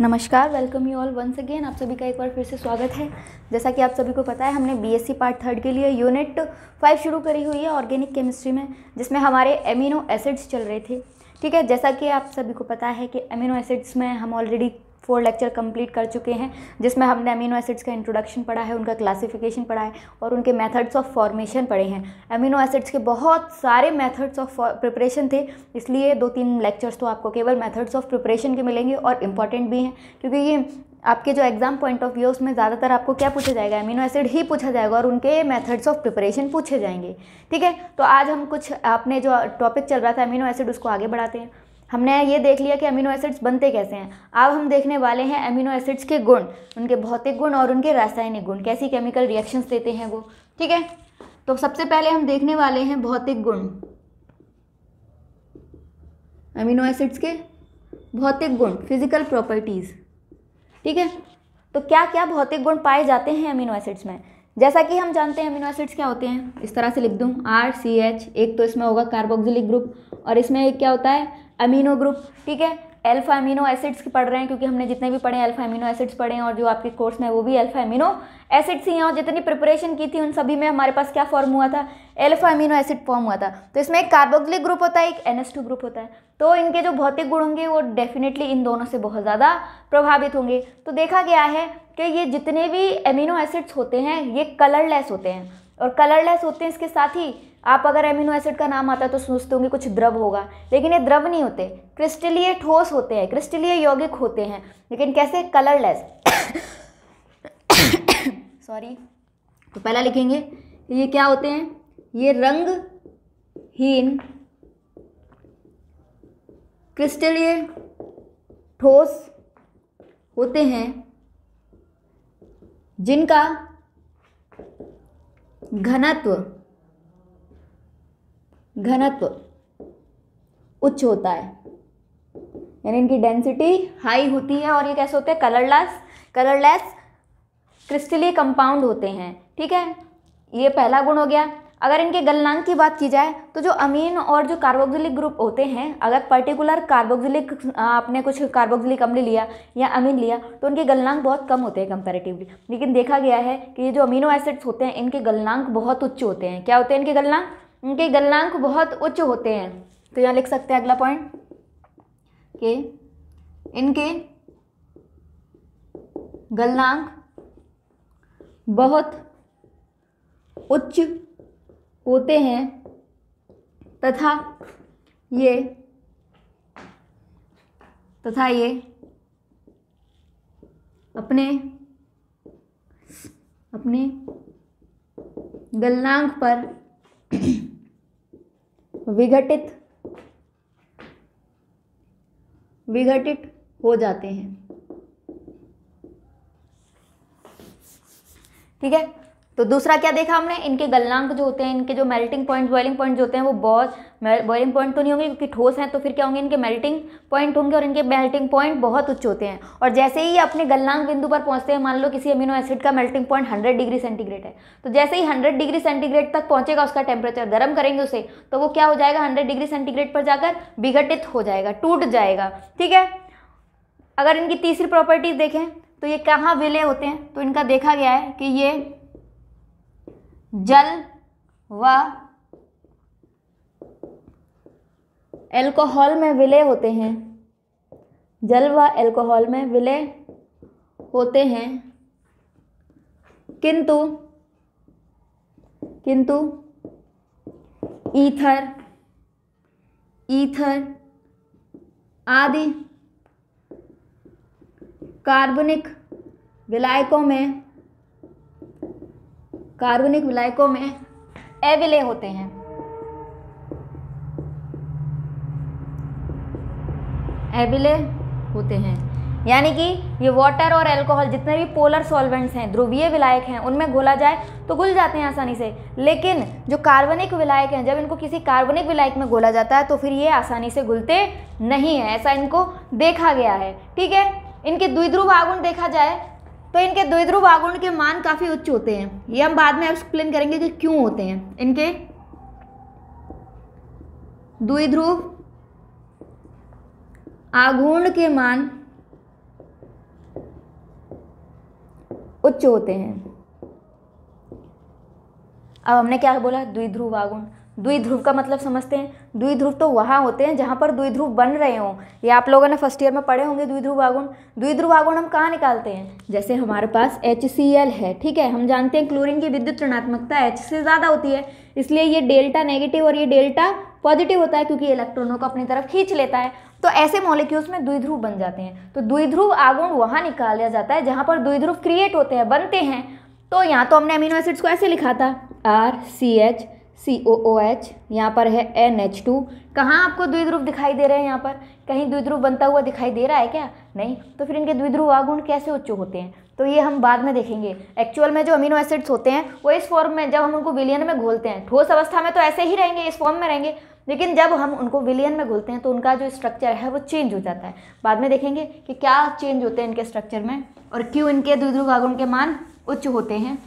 नमस्कार welcome you all once again आप सभी का एक बार फिर से स्वागत है। जैसा कि आप सभी को पता है, हमने बीएससी पार्ट थर्ड के लिए यूनिट फाइव शुरू करी हुई है ऑर्गेनिक केमिस्ट्री में, जिसमें हमारे एमिनो एसिड्स चल रहे थे। ठीक है, जैसा कि आप सभी को पता है कि अमीनो एसिड्स में हम ऑलरेडी फोर लेक्चर कंप्लीट कर चुके हैं, जिसमें हमने अमीनो एसिड्स का इंट्रोडक्शन पढ़ा है, उनका क्लासिफिकेशन पढ़ा है और उनके मेथड्स ऑफ़ फॉर्मेशन पढ़े हैं। अमीनो एसिड्स के बहुत सारे मेथड्स ऑफ़ प्रिपरेशन थे, इसलिए दो तीन लेक्चर्स तो आपको केवल मेथड्स ऑफ़ प्रिपरेशन के मिलेंगे और इंपॉर्टेंट भी हैं, क्योंकि ये आपके जो एग्ज़ाम पॉइंट ऑफ़ व्यू उसमें ज़्यादातर आपको क्या पूछा जाएगा? अमीनो एसिड ही पूछा जाएगा और उनके मेथड्स ऑफ़ प्रिपरेशन पूछे जाएँगे। ठीक है? तो आज हम कुछ, आपने जो टॉपिक चल रहा था अमीनो एसिड उसको आगे बढ़ाते हैं। हमने ये देख लिया कि अमीनो एसिड्स बनते कैसे हैं। अब हम देखने वाले हैं अमीनो एसिड्स के गुण, उनके भौतिक गुण और उनके रासायनिक गुण, कैसी केमिकल रिएक्शंस देते हैं वो, ठीक है? तो सबसे पहले हम देखने वाले हैं भौतिक गुण। अमीनो एसिड्स के भौतिक गुण फ़िज़िकल प्रॉपर्टीज़ ठीक है? तो क्या क्या भौतिक गुण पाए जाते हैं अमीनो एसिड्स में? जैसा कि हम जानते हैं अमीनो एसिड्स क्या होते हैं, इस तरह से लिख दूँ। आर सी एच एक तो इसमें होगा कार्बोक्सिलिक ग्रुप और इसमें एक क्या होता है? अमीनो ग्रुप, ठीक है? एल्फा अमीनो एसिड्स की पढ़ रहे हैं क्योंकि हमने जितने भी पढ़े अल्फ़ा अमीनो एसिड्स पढ़े हैं और जो आपके कोर्स में वो भी अल्फ़ा अमीनो एसिड्स ही हैं और जितनी प्रिपरेशन की थी, उन सभी में हमारे पास क्या फॉर्म हुआ था? एल्फा अमीनो एसिड फॉर्म हुआ था। तो इसमें एक कार्बोक्सिलिक ग्रुप होता है, एक एन ग्रुप होता है। तो इनके जो भौतिक गुण होंगे, वो डेफिनेटली इन दोनों से बहुत ज़्यादा प्रभावित होंगे। तो देखा गया है कि ये जितने भी अमीनो एसिड्स होते हैं, ये कलरलेस होते हैं। और कलरलेस होते हैं इसके साथ ही आप अगर एमिनो एसिड का नाम आता है तो सोचते होंगे कुछ द्रव होगा, लेकिन ये द्रव नहीं होते क्रिस्टलीय ठोस होते हैं क्रिस्टलीय यौगिक होते हैं, लेकिन कैसे? कलरलेस सॉरी तो पहला लिखेंगे, ये क्या होते हैं? ये रंगहीन क्रिस्टलीय ठोस होते हैं, जिनका घनत्व घनत्व उच्च होता है। यानी इनकी डेंसिटी हाई होती है और ये कैसे होते हैं? कलरलेस कलरलेस क्रिस्टली कंपाउंड होते हैं। ठीक है? ये पहला गुण हो गया। अगर इनके गलनांक की बात की जाए तो जो अमीन और जो कार्बोक्सिलिक ग्रुप होते हैं, अगर पर्टिकुलर कार्बोक्सिलिक आपने कुछ कार्बोक्सिलिक अम्ल लिया या अमीन लिया तो उनके गलनांक बहुत कम होते हैं कंपेरेटिवली लेकिन देखा गया है कि ये जो अमीनो एसिड्स होते हैं, इनके गलनांक बहुत उच्च होते हैं। क्या होते हैं इनके गलनांक? इनके गलनांक बहुत उच्च होते हैं। तो यहाँ लिख सकते हैं अगला पॉइंट कि इनके गलनांक बहुत उच्च होते हैं तथा ये तथा ये अपने अपने गलनांक पर विघटित विघटित हो जाते हैं। ठीक है? तो दूसरा क्या देखा हमने? इनके गलनांक जो होते हैं, इनके जो मेल्टिंग पॉइंट बॉइलिंग पॉइंट जो होते हैं, वो बहुत बॉइलिंग पॉइंट तो नहीं होंगे क्योंकि ठोस हैं तो फिर क्या होंगे? इनके मेल्टिंग पॉइंट होंगे और इनके मेल्टिंग पॉइंट बहुत उच्च होते हैं। और जैसे ही अपने गलनांक बिंदु पर पहुँचते हैं, मान लो किसी अमीनो एसिड का melting point hundred degree centigrade है तो जैसे ही हंड्रेड डिग्री सेंटीग्रेड तक पहुंचेगा उसका टेम्परेचर गर्म करेंगे उसे तो वो क्या हो जाएगा? हंड्रेड डिग्री सेंटीग्रेड पर जाकर विघटित हो जाएगा, टूट जाएगा, ठीक है? अगर इनकी तीसरी प्रॉपर्टीज़ देखें तो ये कहाँ विलय होते हैं? तो इनका देखा गया है कि ये जल व एल्कोहल में विलय होते हैं। जल व एल्कोहल में विलय होते हैं। किंतु किंतु, ईथर ईथर आदि कार्बनिक विलायकों में कार्बनिक विलायकों में एविले होते हैं। एविले होते हैं। यानी कि ये वाटर और अल्कोहल जितने भी पोलर सॉल्वेंट्स हैं, ध्रुवीय विलायक हैं, उनमें घोला जाए तो घुल जाते हैं आसानी से। लेकिन जो कार्बनिक विलायक हैं, जब इनको किसी कार्बनिक विलायक में घोला जाता है तो फिर ये आसानी से घुलते नहीं है। ऐसा इनको देखा गया है। ठीक है? इनके द्विध्रुव आगुण देखा जाए तो इनके द्विध्रुव आगुण के मान काफ़ी उच्च होते हैं। ये हम बाद में एक्सप्लेन करेंगे कि क्यों होते हैं। इनके द्विध्रुव आगुण के मान उच्च होते हैं। अब हमने क्या बोला? द्विध्रुव आगुण द्विध्रुव का मतलब समझते हैं। द्विध्रुव तो वहाँ होते हैं जहाँ पर द्विध्रुव बन रहे हों। ये आप लोगों ने फ़र्स्ट ईयर में पढ़े होंगे द्विध्रुव आगुण। द्विध्रुव आगुण हम कहाँ निकालते हैं? जैसे हमारे पास एच है, ठीक है? हम जानते हैं क्लोरीन की विद्युत ऋणात्मकता एच से ज़्यादा होती है। इसलिए ये डेल्टा नेगेटिव और ये डेल्टा पॉजिटिव होता है क्योंकि इलेक्ट्रॉनों को अपनी तरफ़ खींच लेता है। तो ऐसे मॉलिक्यूल्स में द्विध्रुव बन जाते हैं। तो द्विध्रुव आगुण वहाँ निकाला जाता है जहाँ पर द्विध्रुव क्रिएट होते हैं, बनते हैं। तो यहाँ तो हमने अमीनो एसिड्स को ऐसे लिखा था। R C H C O O H यहाँ पर है एन एच टू कहाँ आपको द्विध्रुव दिखाई दे रहे हैं यहाँ पर? कहीं द्विध्रुव बनता हुआ दिखाई दे रहा है क्या? नहीं। तो फिर इनके द्विध्रुव आगुण कैसे उच्च होते हैं? तो ये हम बाद में देखेंगे। एक्चुअल में जो अमीनो एसिड्स होते हैं, वो इस फॉर्म में जब हम उनको विलियन में घोलते हैं, ठोस अवस्था में तो ऐसे ही रहेंगे, इस फॉर्म में रहेंगे। लेकिन जब हम उनको विलियन में घोलते हैं तो उनका जो स्ट्रक्चर है, वो चेंज हो जाता है। बाद में देखेंगे कि क्या चेंज होते हैं इनके स्ट्रक्चर में और क्यों इनके द्विध्रुव आगुण के मान उच्च होते हैं।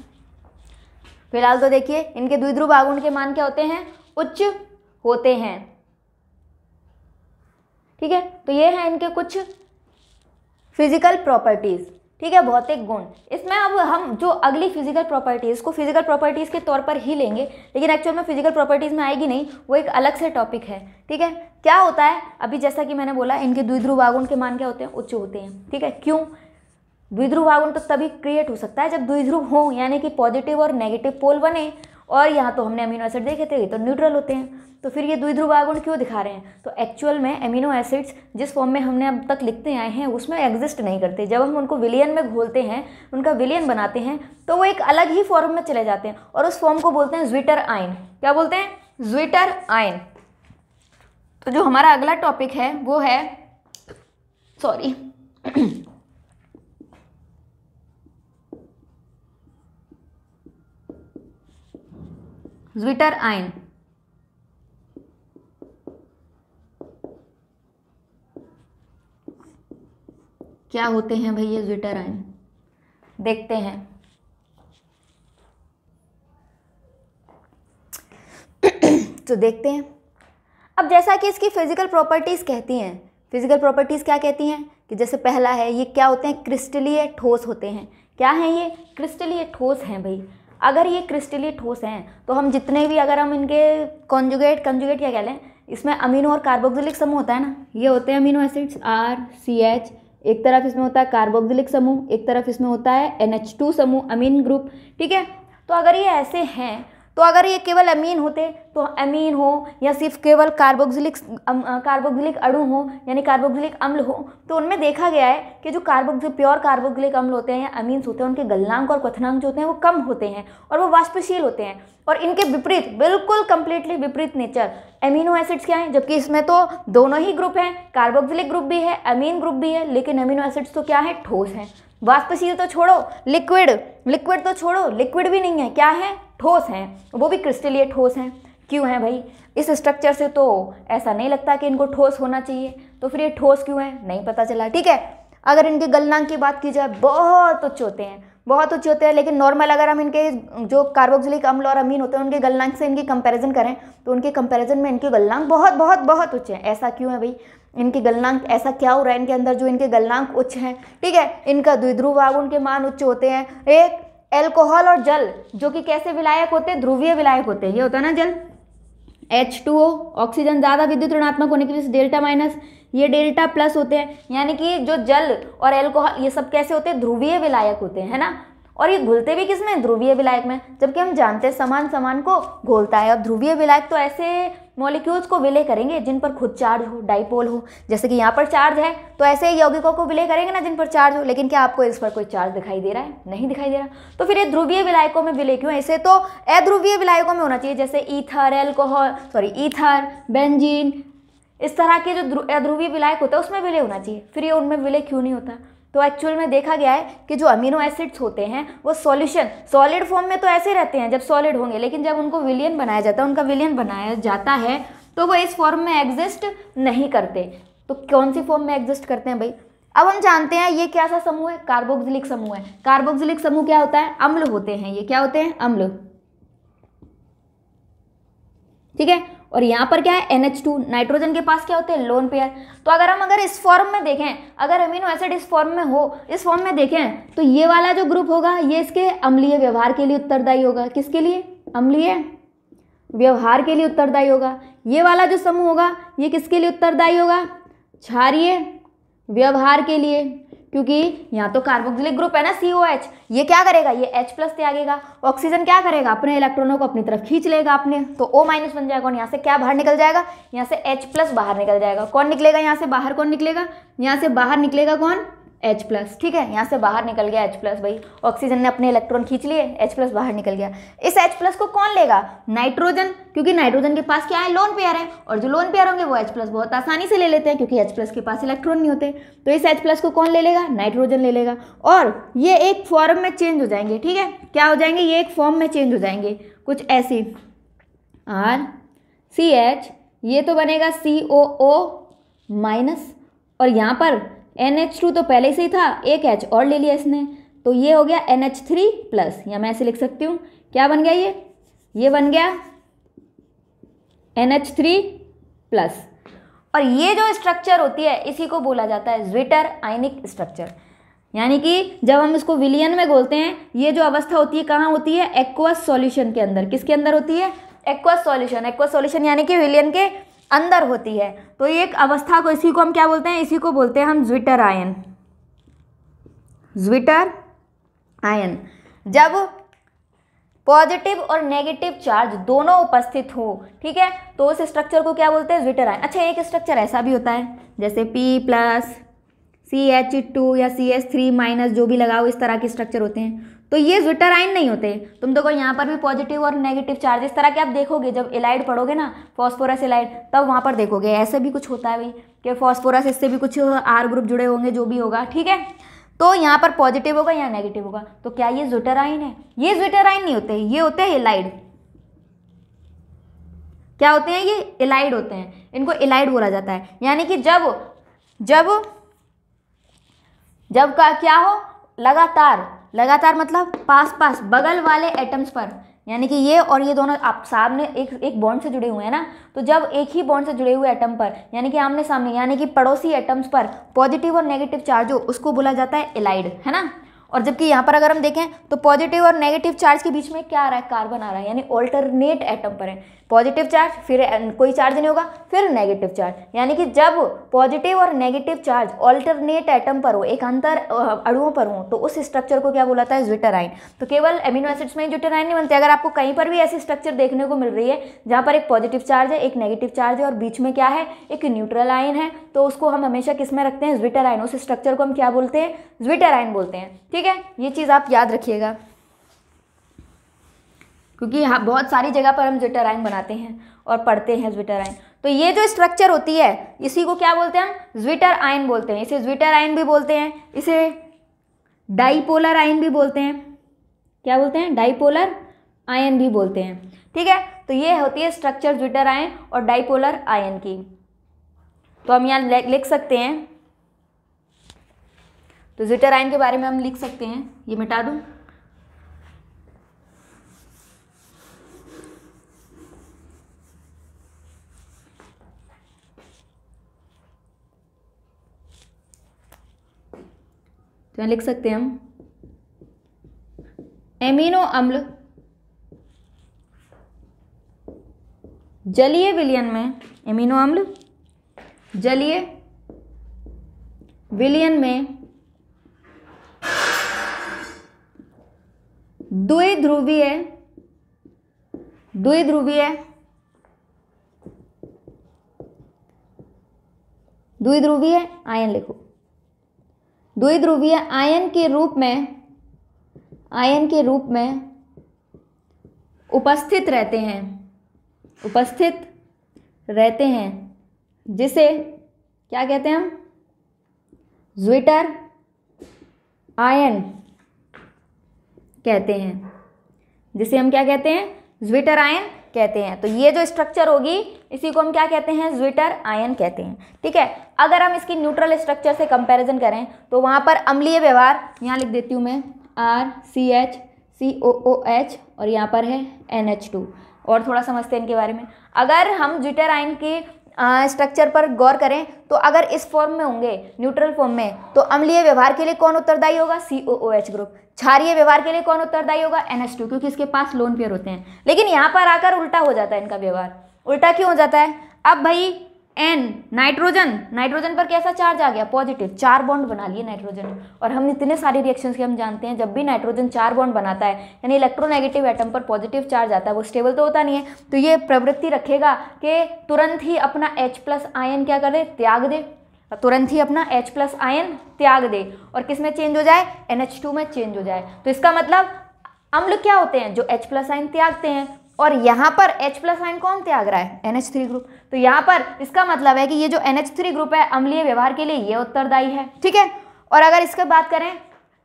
फ़िलहाल तो देखिए, इनके द्विध्रुव आगुण के मान क्या होते हैं? उच्च होते हैं। ठीक है? तो ये हैं इनके कुछ फ़िज़िकल प्रॉपर्टीज़ ठीक है? भौतिक गुण। इसमें अब हम जो अगली फ़िज़िकल प्रॉपर्टीज़ को फ़िज़िकल प्रॉपर्टीज़ के तौर पर ही लेंगे, लेकिन एक्चुअल में फ़िज़िकल प्रॉपर्टीज़ में आएगी नहीं, वो एक अलग से टॉपिक है। ठीक है? क्या होता है? अभी जैसा कि मैंने बोला, इनके द्विध्रुव आगुण के मान क्या होते हैं? उच्च होते हैं। ठीक है? क्यों? द्विध्रुव आगुण तो तभी क्रिएट हो सकता है जब द्विध्रुव हो, यानी कि पॉजिटिव और नेगेटिव पोल बने। और यहाँ तो हमने अमीनो एसिड देखे थे, ये तो न्यूट्रल होते हैं। तो फिर ये द्विध्रुव आगुण क्यों दिखा रहे हैं? तो एक्चुअल में अमीनो एसिड्स जिस फॉर्म में हमने अब तक लिखते आए हैं, उसमें एग्जिस्ट नहीं करते। जब हम उनको विलियन में घोलते हैं, उनका विलियन बनाते हैं तो वो एक अलग ही फॉर्म में चले जाते हैं। और उस फॉर्म को बोलते हैं ज्विटर आइन क्या बोलते हैं? ज्विटर आइन तो जो हमारा अगला टॉपिक है, वो है सॉरी ज्विटर आयन क्या होते हैं भाई ये ज्विटर आयन देखते हैं। तो देखते हैं। अब जैसा कि इसकी फ़िज़िकल प्रॉपर्टीज़ कहती हैं फ़िज़िकल प्रॉपर्टीज़ क्या कहती हैं? कि जैसे पहला है, ये क्या होते हैं? क्रिस्टलीय ठोस होते हैं। क्या हैं ये? क्रिस्टलीय ठोस हैं भाई। अगर ये क्रिस्टली ठोस हैं तो हम जितने भी अगर हम इनके कॉन्जुगेट कंजुगेट क्या कह लें, इसमें अमीनो और कार्बोक्सिलिक समूह होता है ना, ये होते हैं amino acids R C H एक तरफ़ इसमें होता है कार्बोक्सिलिक समूह, एक तरफ़ इसमें होता है एन एच टू समूह अमीन ग्रुप ठीक है? तो अगर ये ऐसे हैं तो अगर ये केवल अमीन होते तो अमीन हो या सिर्फ़ केवल कार्बोक्सिलिक कार्बोक्सिलिक अणु हो, यानी कार्बोक्सिलिक अम्ल हो तो उनमें देखा गया है कि जो कार्बोक्सिल प्योर कार्बोक्सिलिक अम्ल होते हैं या अमीन्स होते हैं, उनके गलनांक और क्वथनांक जो होते हैं वो कम होते हैं और वो वाष्पशील होते हैं और इनके विपरीत, बिल्कुल कंप्लीटली विपरीत नेचर एमिनो एसिड्स क्या हैं? जबकि इसमें तो दोनों ही ग्रुप हैं कार्बोक्सिलिक ग्रुप भी है अमीन ग्रुप भी है, लेकिन एमिनो एसिड्स तो क्या है? ठोस हैं। वाष्पशील तो छोड़ो लिक्विड लिक्विड तो छोड़ो लिक्विड भी नहीं है, क्या है? ठोस हैं, वो भी क्रिस्टलीय ठोस हैं। क्यों हैं भाई? इस स्ट्रक्चर से तो ऐसा नहीं लगता कि इनको ठोस होना चाहिए। तो फिर ये ठोस क्यों है? नहीं पता चला। ठीक है, अगर इनके गलनांक की बात की जाए, बहुत उच्च होते हैं, बहुत उच्च होते हैं, लेकिन नॉर्मल अगर हम इनके जो कार्बोक्सिलिक अम्ल और अमीन होते हैं, उनके गलनांक से इनकी कंपैरिजन करें तो उनके कंपैरिजन में इनके गलनांक बहुत बहुत बहुत उच्च हैं। ऐसा क्यों है भाई? इनके गलनांक, ऐसा क्या हो रहा है इनके अंदर जो इनके गलनांक उच्च हैं? ठीक है, इनका द्विध्रुव आगुण के मान उच्च होते हैं। एक एल्कोहल और जल, जो कि कैसे विलायक होते हैं ध्रुवीय विलायक होते हैं ये होता है ना जल? एच टू ओ ऑक्सीजन ज़्यादा विद्युत ऋणात्मक होने की वजह से डेल्टा माइनस ये डेल्टा प्लस होते हैं। यानी कि जो जल और एल्कोहल ये सब कैसे होते हैं ध्रुवीय विलायक होते हैं, है ना? और ये घुलते भी किसमें? ध्रुवीय विलायक में। जबकि हम जानते हैं समान समान को घोलता है। और ध्रुवीय विलायक तो ऐसे मॉलिक्यूल्स को विलय करेंगे, जिन पर खुद चार्ज हो डाइपोल हो, जैसे कि यहाँ पर चार्ज है तो ऐसे ही यौगिकों को विलय करेंगे ना जिन पर चार्ज हो, लेकिन क्या आपको इस पर कोई चार्ज दिखाई दे रहा है? नहीं दिखाई दे रहा। तो फिर ये ध्रुवीय विलायकों में विलय क्यों ऐसे तो अध्रुवीय विलायकों में होना चाहिए, जैसे ether alcohol sorry ether benzene इस तरह के जो अध्रुवीय विलायक होता है, उसमें विलय होना चाहिए। फिर ये उनमें विलय क्यों नहीं होता? तो एक्चुअल में देखा गया है कि जो अमीनो एसिड्स होते हैं, वो सॉल्यूशन सॉलिड फॉर्म में तो ऐसे रहते हैं जब सॉलिड होंगे, लेकिन जब उनको विलियन बनाया जाता है, उनका विलियन बनाया जाता है तो वो इस फॉर्म में एग्जिस्ट नहीं करते। तो कौन सी फॉर्म में एग्जिस्ट करते हैं भाई? अब हम जानते हैं ये क्या सा समूह है? कार्बोक्सिलिक समूह है। कार्बोक्सिलिक समूह क्या होता है? अम्ल होते हैं। ये क्या होते हैं? अम्ल। ठीक है? और यहाँ पर क्या है? एन एच टू नाइट्रोजन के पास क्या होते हैं? लोन पेयर तो अगर हम अगर इस फॉर्म में देखें, अगर अमीनो एसिड इस फॉर्म में हो, इस फॉर्म में देखें तो ये वाला जो ग्रुप होगा, ये इसके अम्लीय व्यवहार के लिए उत्तरदायी होगा. किसके लिए? अम्लीय व्यवहार के लिए उत्तरदायी होगा. ये वाला जो समूह होगा, ये किसके लिए उत्तरदायी होगा? क्षारिय व्यवहार के लिए. क्योंकि यहाँ तो कार्बोक्सिलिक ग्रुप है ना सी ओ एच ये क्या करेगा? ये एच प्लस त्यागेगा ऑक्सीजन क्या करेगा? अपने इलेक्ट्रॉनों को अपनी तरफ़ खींच लेगा अपने तो ओ माइनस बन जाएगा और यहाँ से क्या बाहर निकल जाएगा? यहाँ से एच प्लस बाहर निकल जाएगा। कौन निकलेगा यहाँ से? बाहर कौन निकलेगा? यहाँ से बाहर निकलेगा कौन? एच प्लस ठीक है? यहाँ से बाहर निकल गया एच प्लस भाई। ऑक्सीजन ने अपने इलेक्ट्रॉन खींच लिए एच प्लस बाहर निकल गया। इस एच प्लस को कौन लेगा? नाइट्रोजन क्योंकि नाइट्रोजन के पास क्या है? लोन पेयर है। और जो लोन पेयर होंगे, वो एच प्लस बहुत आसानी से ले लेते हैं, क्योंकि एच प्लस के पास इलेक्ट्रॉन नहीं होते। तो इस एच प्लस को कौन ले लेगा? नाइट्रोजन ले लेगा। और ये एक फॉर्म में चेंज हो जाएँगे, ठीक है? क्या हो जाएँगे? ये एक फॉर्म में चेंज हो जाएँगे। कुछ ऐसे। आर सी एच ये तो बनेगा सी ओ ओ माइनस और यहाँ पर एन एच टू तो पहले से ही था, एक एच और ले लिया इसने। तो ये हो गया एन एच थ्री प्लस या मैं ऐसे लिख सकती हूँ। क्या बन गया ये? ये बन गया एन एच थ्री प्लस और ये जो स्ट्रक्चर होती है, इसी को बोला जाता है ज्विटर आयनिक स्ट्रक्चर यानी कि जब हम इसको विलियन में बोलते हैं, ये जो अवस्था होती है, कहाँ होती है? एक्वस सॉल्यूशन के अंदर। किसके अंदर होती है? एक्वस सॉल्यूशन एक्वस सॉल्यूशन यानी कि विलियन के अंदर होती है। तो एक अवस्था को इसी को हम क्या बोलते हैं? इसी को बोलते हैं हम ज्विटर आयन ज्विटर आयन जब पॉजिटिव और नेगेटिव चार्ज दोनों उपस्थित हो, ठीक है? तो उस स्ट्रक्चर को क्या बोलते हैं? ज्विटर आयन अच्छा एक स्ट्रक्चर ऐसा भी होता है, जैसे P plus C H two या सी एच थ्री माइनस जो भी लगाओ, इस तरह के स्ट्रक्चर होते हैं। तो ये ज्विटर आइन नहीं होते। तुम देखो, यहाँ पर भी पॉजिटिव और नेगेटिव चार्ज इस तरह के आप देखोगे, जब इलाइड पढ़ोगे ना फॉस्फोरस इलाइड तब वहाँ पर देखोगे, ऐसे भी कुछ होता है भाई, कि फॉस्फोरस इससे भी कुछ आर ग्रुप जुड़े होंगे, जो भी होगा, ठीक है? तो यहाँ पर पॉजिटिव होगा या नेगेटिव होगा? तो क्या ये ज्विटर आइन है? ये ज्विटर आइन नहीं होते, ये होते हैं इलाइड क्या होते हैं? ये इलाइड होते हैं। इनको इलाइड बोला जाता है। यानी कि जब जब जब का क्या हो? लगातार। लगातार मतलब पास पास बगल वाले एटम्स पर। यानी कि ये और ये दोनों आप सामने एक एक बॉन्ड से जुड़े हुए हैं ना? तो जब एक ही बॉन्ड से जुड़े हुए एटम पर, यानी कि आमने सामने यानी कि पड़ोसी एटम्स पर पॉजिटिव और नेगेटिव चार्ज हो, उसको बोला जाता है एलाइड है ना? और जबकि यहाँ पर अगर हम देखें तो पॉजिटिव और नेगेटिव चार्ज के बीच में क्या आ रहा है? कार्बन आ रहा है, यानी ऑल्टरनेट एटम पर है। पॉजिटिव चार्ज फिर कोई चार्ज नहीं होगा, फिर नेगेटिव चार्ज यानी कि जब पॉजिटिव और नेगेटिव चार्ज ऑल्टरनेट एटम पर हो, एक अंतर अणुओं पर हो तो उस स्ट्रक्चर को क्या बोलाता है ज्विटराइन तो केवल एमिनो एसिड्स में ज्विटराइन नहीं बनते। अगर आपको कहीं पर भी ऐसी स्ट्रक्चर देखने को मिल रही है, जहाँ पर एक पॉजिटिव चार्ज है, एक नेगेटिव चार्ज है, और बीच में क्या है? एक न्यूट्रल आइन है तो उसको हम हमेशा किसमें रखते हैं? ज्विटराइन उस स्ट्रक्चर को हम क्या बोलते हैं? ज्विटराइन बोलते हैं। ठीक है? ये चीज़ आप याद रखिएगा। क्योंकि हाँ बहुत सारी जगह पर हम ज्विटराइन बनाते हैं और पढ़ते हैं ज्विटराइन तो ये जो स्ट्रक्चर होती है, इसी को क्या बोलते हैं हम? ज्विटर आयन बोलते हैं। इसे ज्विटर आयन भी बोलते हैं। इसे डाईपोलर आयन भी बोलते हैं। क्या बोलते हैं? डाईपोलर आयन भी बोलते हैं। ठीक है? तो ये होती है स्ट्रक्चर ज्विटर आयन और डाईपोलर आयन की। तो हम यहाँ लिख सकते हैं। तो ज्विटर आयन के बारे में हम लिख सकते हैं। ये मिटा दूँ। तो लिख सकते हैं हम। एमिनो अम्ल जलीय विलियन में एमिनो अम्ल जलीय विलियन में द्विध्रुवीय द्विध्रुवीय द्विध्रुवीय आयन लिखो। द्विध्रुवीय आयन के रूप में, आयन के रूप में उपस्थित रहते हैं, उपस्थित रहते हैं, जिसे क्या कहते हैं हम? ज्विटर आयन कहते हैं। जिसे हम क्या कहते हैं? ज्विटर आयन कहते हैं। तो ये जो स्ट्रक्चर होगी, इसी को हम क्या कहते हैं? ज्विटर आयन कहते हैं। ठीक है? अगर हम इसकी न्यूट्रल स्ट्रक्चर से कंपैरिजन करें तो वहाँ पर अम्लीय व्यवहार, यहाँ लिख देती हूँ मैं R C H C O O H और यहाँ पर है एन एच टू और थोड़ा समझते हैं इनके बारे में। अगर हम ज्विटर आयन के स्ट्रक्चर पर गौर करें तो अगर इस फॉर्म में होंगे न्यूट्रल फॉर्म में तो अम्लीय व्यवहार के लिए कौन उत्तरदायी होगा? सी ओ ओ एच ग्रुप क्षारीय व्यवहार के लिए कौन उत्तरदायी होगा? एन एस टू क्योंकि इसके पास लोन पेयर होते हैं। लेकिन यहाँ पर आकर उल्टा हो जाता है इनका व्यवहार। उल्टा क्यों हो जाता है? अब भाई एन नाइट्रोजन नाइट्रोजन पर कैसा चार्ज आ गया? पॉजिटिव चार बॉन्ड बना लिए नाइट्रोजन और हम इतने सारे रिएक्शंस के हम जानते हैं, जब भी नाइट्रोजन चार बॉन्ड बनाता है, यानी इलेक्ट्रोनेगेटिव एटम पर पॉजिटिव चार्ज आता है, वो स्टेबल तो होता नहीं है। तो ये प्रवृत्ति रखेगा कि तुरंत ही अपना एच प्लस आयन क्या करे त्याग दे। तुरंत ही अपना H प्लस आयन त्याग दे। और किसमें चेंज हो जाए? NH2 में चेंज हो जाए। तो इसका मतलब अम्ल क्या होते हैं? जो H प्लस आयन त्यागते हैं। और यहाँ पर H प्लस आयन कौन त्याग रहा है? NH3 ग्रुप तो यहाँ पर इसका मतलब है कि ये जो NH3 ग्रुप है, अम्लीय व्यवहार के लिए ये उत्तरदायी है, ठीक है? और अगर इसके बात करें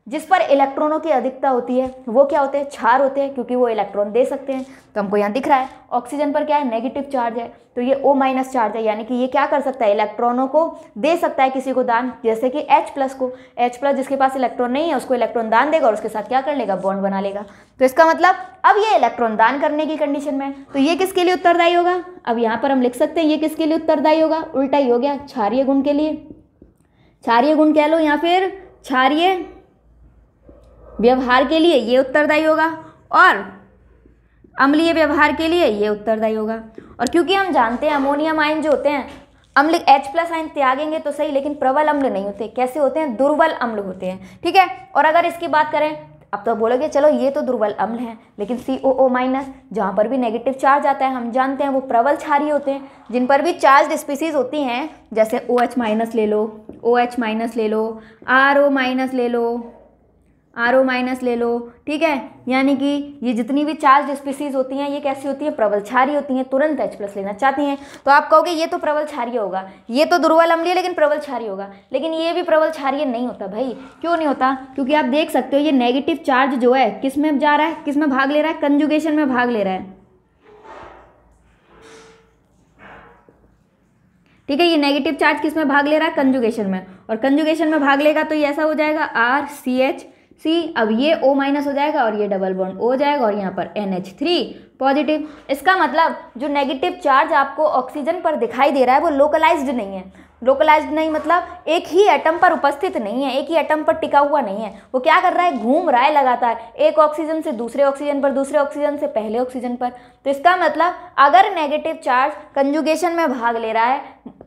जिस पर इलेक्ट्रॉनों की अधिकता होती है, वो क्या होते हैं? क्षार होते हैं, क्योंकि वो इलेक्ट्रॉन दे सकते हैं। तो हमको यहाँ दिख रहा है, ऑक्सीजन पर क्या है? नेगेटिव चार्ज है। तो ये ओ माइनस चार्ज है, यानी कि ये क्या कर सकता है? इलेक्ट्रॉनों को दे सकता है किसी को दान, जैसे कि एच प्लस को। एच प्लस जिसके पास इलेक्ट्रॉन नहीं है, उसको इलेक्ट्रॉन दान देगा और उसके साथ क्या कर लेगा? बॉन्ड बना लेगा। तो इसका मतलब अब ये इलेक्ट्रॉन दान करने की कंडीशन में तो ये किसके लिए उत्तरदायी होगा? अब यहाँ पर हम लिख सकते हैं, ये किसके लिए उत्तरदायी होगा? उल्टा ही हो गया, क्षारिय गुण के लिए। क्षारिय गुण कह लो या फिर क्षारिय व्यवहार के लिए ये उत्तरदायी होगा और अम्लीय व्यवहार के लिए ये उत्तरदायी होगा। और क्योंकि हम जानते हैं अमोनियम आयन जो होते हैं, अम्ल, H प्लस आयन त्यागेंगे तो सही, लेकिन प्रबल अम्ल नहीं होते। कैसे होते हैं? दुर्बल अम्ल होते हैं। ठीक है? और अगर इसकी बात करें, अब तो बोलोगे, चलो, ये तो दुर्बल अम्ल है, लेकिन सी ओ ओ माइनस जहाँ पर भी नेगेटिव चार्ज आता है, हम जानते हैं वो प्रबल क्षारीय होते हैं। जिन पर भी चार्ज स्पीसीज होती हैं, जैसे ओ एच माइनस ले लो ओ एच माइनस ले लो आर ओ माइनस ले लो आर ओ माइनस ले लो, ठीक है? यानी कि ये जितनी भी चार्ज स्पीसीज होती हैं, ये कैसी होती हैं? प्रबल क्षारी होती हैं, तुरंत एच प्लस लेना चाहती हैं। तो आप कहोगे, ये तो प्रबल क्षारीय होगा, ये तो दुर्बल अम्लीय, लेकिन प्रबल क्षारीय होगा। लेकिन ये भी प्रबल क्षारीय नहीं होता भाई। क्यों नहीं होता? क्योंकि आप देख सकते हो, ये नेगेटिव चार्ज जो है, किसमें जा रहा है? किसमें भाग ले रहा है? कंजुगेशन में भाग ले रहा है। ठीक है, ये नेगेटिव चार्ज किसमें भाग ले रहा है? कंजुगेशन में। और कंजुगेशन में भाग लेगा तो ये ऐसा हो जाएगा आर सी एच सी, अब ये O माइनस हो जाएगा और ये डबल बॉन्ड हो जाएगा और यहाँ पर NH3 पॉजिटिव इसका मतलब जो नेगेटिव चार्ज आपको ऑक्सीजन पर दिखाई दे रहा है, वो लोकलाइज्ड नहीं है। लोकलाइज्ड नहीं मतलब एक ही एटम पर उपस्थित नहीं है, एक ही एटम पर टिका हुआ नहीं है। वो क्या कर रहा है? घूम रहा है लगातार। एक ऑक्सीजन से दूसरे ऑक्सीजन पर, दूसरे ऑक्सीजन से पहले ऑक्सीजन पर। तो इसका मतलब अगर नेगेटिव चार्ज कंजुगेशन में भाग ले रहा है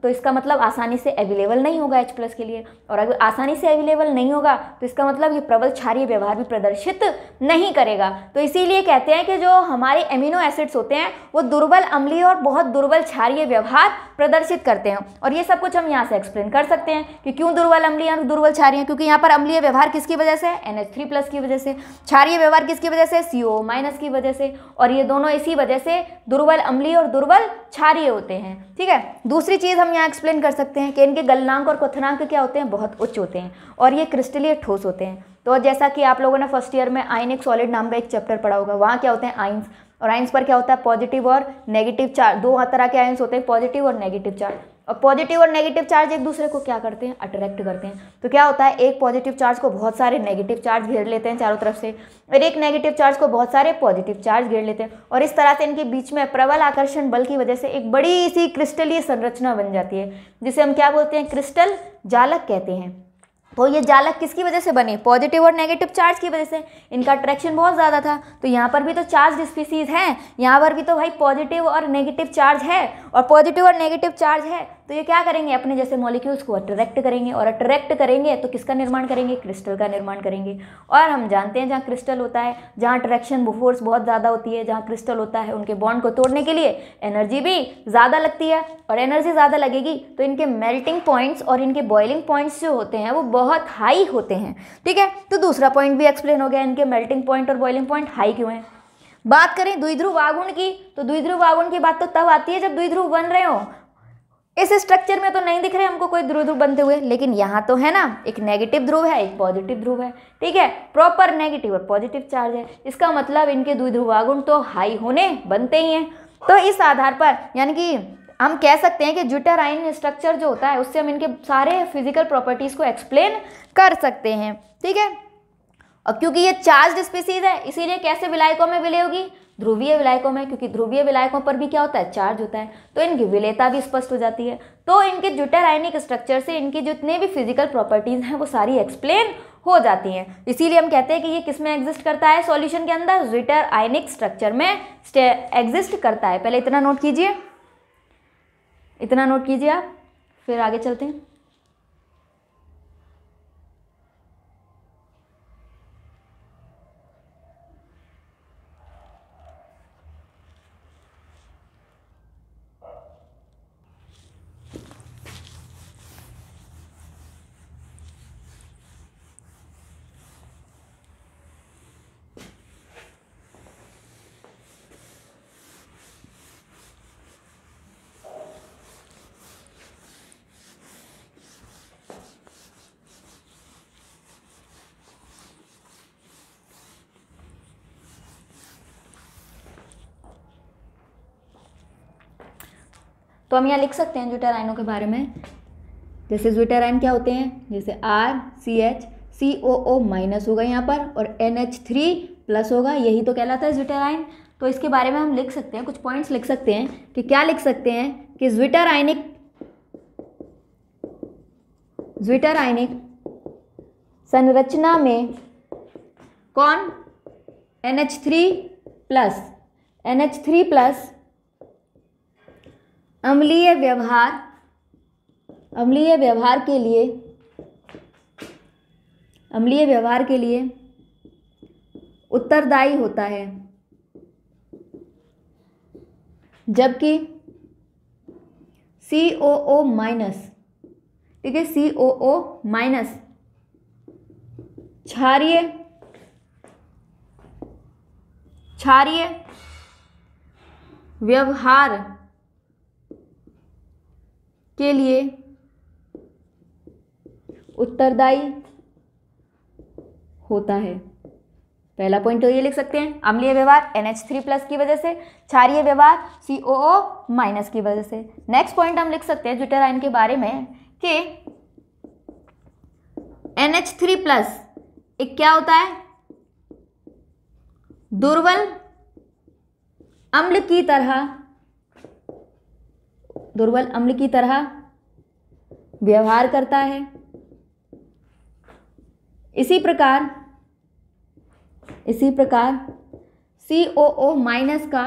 तो इसका मतलब आसानी से अवेलेबल नहीं होगा एच प्लस के लिए। और अगर आसानी से अवेलेबल नहीं होगा तो इसका मतलब ये प्रबल क्षारीय व्यवहार भी प्रदर्शित नहीं करेगा। तो इसीलिए कहते हैं कि जो हमारे एमिनो एसिड्स होते हैं, वो दुर्बल अम्लीय और बहुत दुर्बल क्षारीय व्यवहार प्रदर्शित करते हैं। और ये सब कुछ हम यहाँ से एक्सप्लेन कर सकते हैं कि क्यों दुर्बल अम्लीय और दुर्बल क्षारीय क्योंकि यहाँ पर अम्लीय व्यवहार किसकी वजह से? एन एच थ्री प्लस की वजह से। क्षारीय व्यवहार किसकी वजह से? सी ओ माइनस की वजह से। और ये दोनों इसी वजह से दुर्बल अम्लीय और दुर्बल क्षारीय होते हैं। ठीक है? दूसरी चीज़ हम यहाँ एक्सप्लेन कर सकते हैं कि इनके गलनांक और क्वथनांक क्या होते हैं? बहुत उच्च होते हैं और ये क्रिस्टलीय ठोस होते हैं। तो जैसा कि आप लोगों ने फ़र्स्ट ईयर में आयनिक सॉलिड नाम का एक चैप्टर पढ़ा होगा, वहाँ क्या होते हैं? आइंस और आइंस पर क्या होता है? पॉजिटिव और नेगेटिव चार्ज दो तरह के आइंस होते हैं पॉजिटिव और नेगेटिव चार्ज और पॉजिटिव और नेगेटिव चार्ज एक दूसरे को क्या करते हैं? अट्रैक्ट करते हैं। तो क्या होता है? एक पॉजिटिव चार्ज को बहुत सारे नेगेटिव चार्ज घेर लेते हैं चारों तरफ़ से और एक नेगेटिव चार्ज को बहुत सारे पॉजिटिव चार्ज घेर लेते हैं और इस तरह से इनके बीच में प्रबल आकर्षण बल की वजह से एक बड़ी सी क्रिस्टलीय संरचना बन जाती है, जिसे हम क्या बोलते हैं? क्रिस्टल जालक कहते हैं। तो ये जालक किसकी वजह से बने? पॉजिटिव और नेगेटिव चार्ज की वजह से। इनका अट्रैक्शन बहुत ज़्यादा था। तो यहाँ पर भी तो चार्ज स्पीसीज हैं। यहाँ पर भी तो भाई पॉजिटिव और नेगेटिव चार्ज है और पॉजिटिव और नेगेटिव चार्ज है। तो ये क्या करेंगे? अपने जैसे मॉलिक्यूल्स को अट्रैक्ट करेंगे और अट्रैक्ट करेंगे तो किसका निर्माण करेंगे? क्रिस्टल का निर्माण करेंगे। और हम जानते हैं जहाँ क्रिस्टल होता है, जहाँ अट्रैक्शन फोर्स बहुत ज़्यादा होती है, जहाँ क्रिस्टल होता है, उनके बॉन्ड को तोड़ने के लिए एनर्जी भी ज़्यादा लगती है और एनर्जी ज़्यादा लगेगी। तो इनके मेल्टिंग पॉइंट्स और इनके बॉइलिंग पॉइंट्स जो होते हैं, वो बहुत हाई होते हैं। ठीक है? तो दूसरा पॉइंट भी एक्सप्लेन हो गया, इनके मेल्टिंग पॉइंट और बॉइलिंग पॉइंट हाई क्यों है? बात करें द्विध्रुव आगुण की तो द्विध्रुव आगुण की बात तो तब आती है जब द्विध्रुव बन रहे हो। इस स्ट्रक्चर में तो नहीं दिख रहे हमको कोई ध्रुव ध्रुव बनते हुए, लेकिन यहाँ तो है ना, एक नेगेटिव ध्रुव है, एक पॉजिटिव ध्रुव है, ठीक है? प्रॉपर नेगेटिव और पॉजिटिव चार्ज है। इसका मतलब इनके द्विध्रुवागुण तो हाई होने बनते ही हैं। तो इस आधार पर, यानी कि हम कह सकते हैं कि जुटर आइन स्ट्रक्चर जो होता है, उससे हम इनके सारे फ़िज़िकल प्रॉपर्टीज़ को एक्सप्लेन कर सकते हैं, ठीक है? और क्योंकि ये चार्ज स्पीसीज है, इसीलिए कैसे विलायकों में विलय होगी? ध्रुवीय विलायकों में, क्योंकि ध्रुवीय विलायकों पर भी क्या होता है? चार्ज होता है। तो इनकी विलेयता भी स्पष्ट हो जाती है। तो इनके ज्यूटर आयनिक स्ट्रक्चर से इनकी जितने भी फ़िज़िकल प्रॉपर्टीज़ हैं, वो सारी एक्सप्लेन हो जाती हैं। इसीलिए हम कहते हैं कि ये किसमें एग्जिस्ट करता है? सॉल्यूशन के अंदर ज्विटर आयनिक स्ट्रक्चर में एग्जिस्ट करता है। पहले इतना नोट कीजिए। इतना नोट कीजिए आप, फिर आगे चलते हैं। तो हम यहाँ लिख सकते हैं ज्यूटेराइनों के बारे में। जैसे ज्यूटेराइन क्या होते हैं? जैसे R C H C O O minus होगा यहाँ पर और एन एच थ्री प्लस होगा। यही तो कहलाता है ज्यूटेराइन तो इसके बारे में हम लिख सकते हैं, कुछ पॉइंट्स लिख सकते हैं कि क्या लिख सकते हैं कि ज्विटराइनिक ज्विटराइनिक संरचना में कौन? N H three plus N H three plus अम्लीय व्यवहार अम्लीय व्यवहार के लिए, अम्लीय व्यवहार के लिए उत्तरदायी होता है। जबकि सी ओ ओ माइनस ठीक है सी ओ ओ माइनस क्षारीय क्षारीय व्यवहार के लिए उत्तरदायी होता है। पहला पॉइंट तो ये लिख सकते हैं, अम्लीय व्यवहार NH3 थ्री प्लस की वजह से, क्षारीय व्यवहार COO माइनस की वजह से। नेक्स्ट पॉइंट हम लिख सकते हैं जुटेराइन के बारे में कि NH3 थ्री प्लस एक क्या होता है? दुर्बल अम्ल की तरह दुर्बल अम्ल की तरह व्यवहार करता है। इसी प्रकार इसी प्रकार सी ओ ओ माइनस का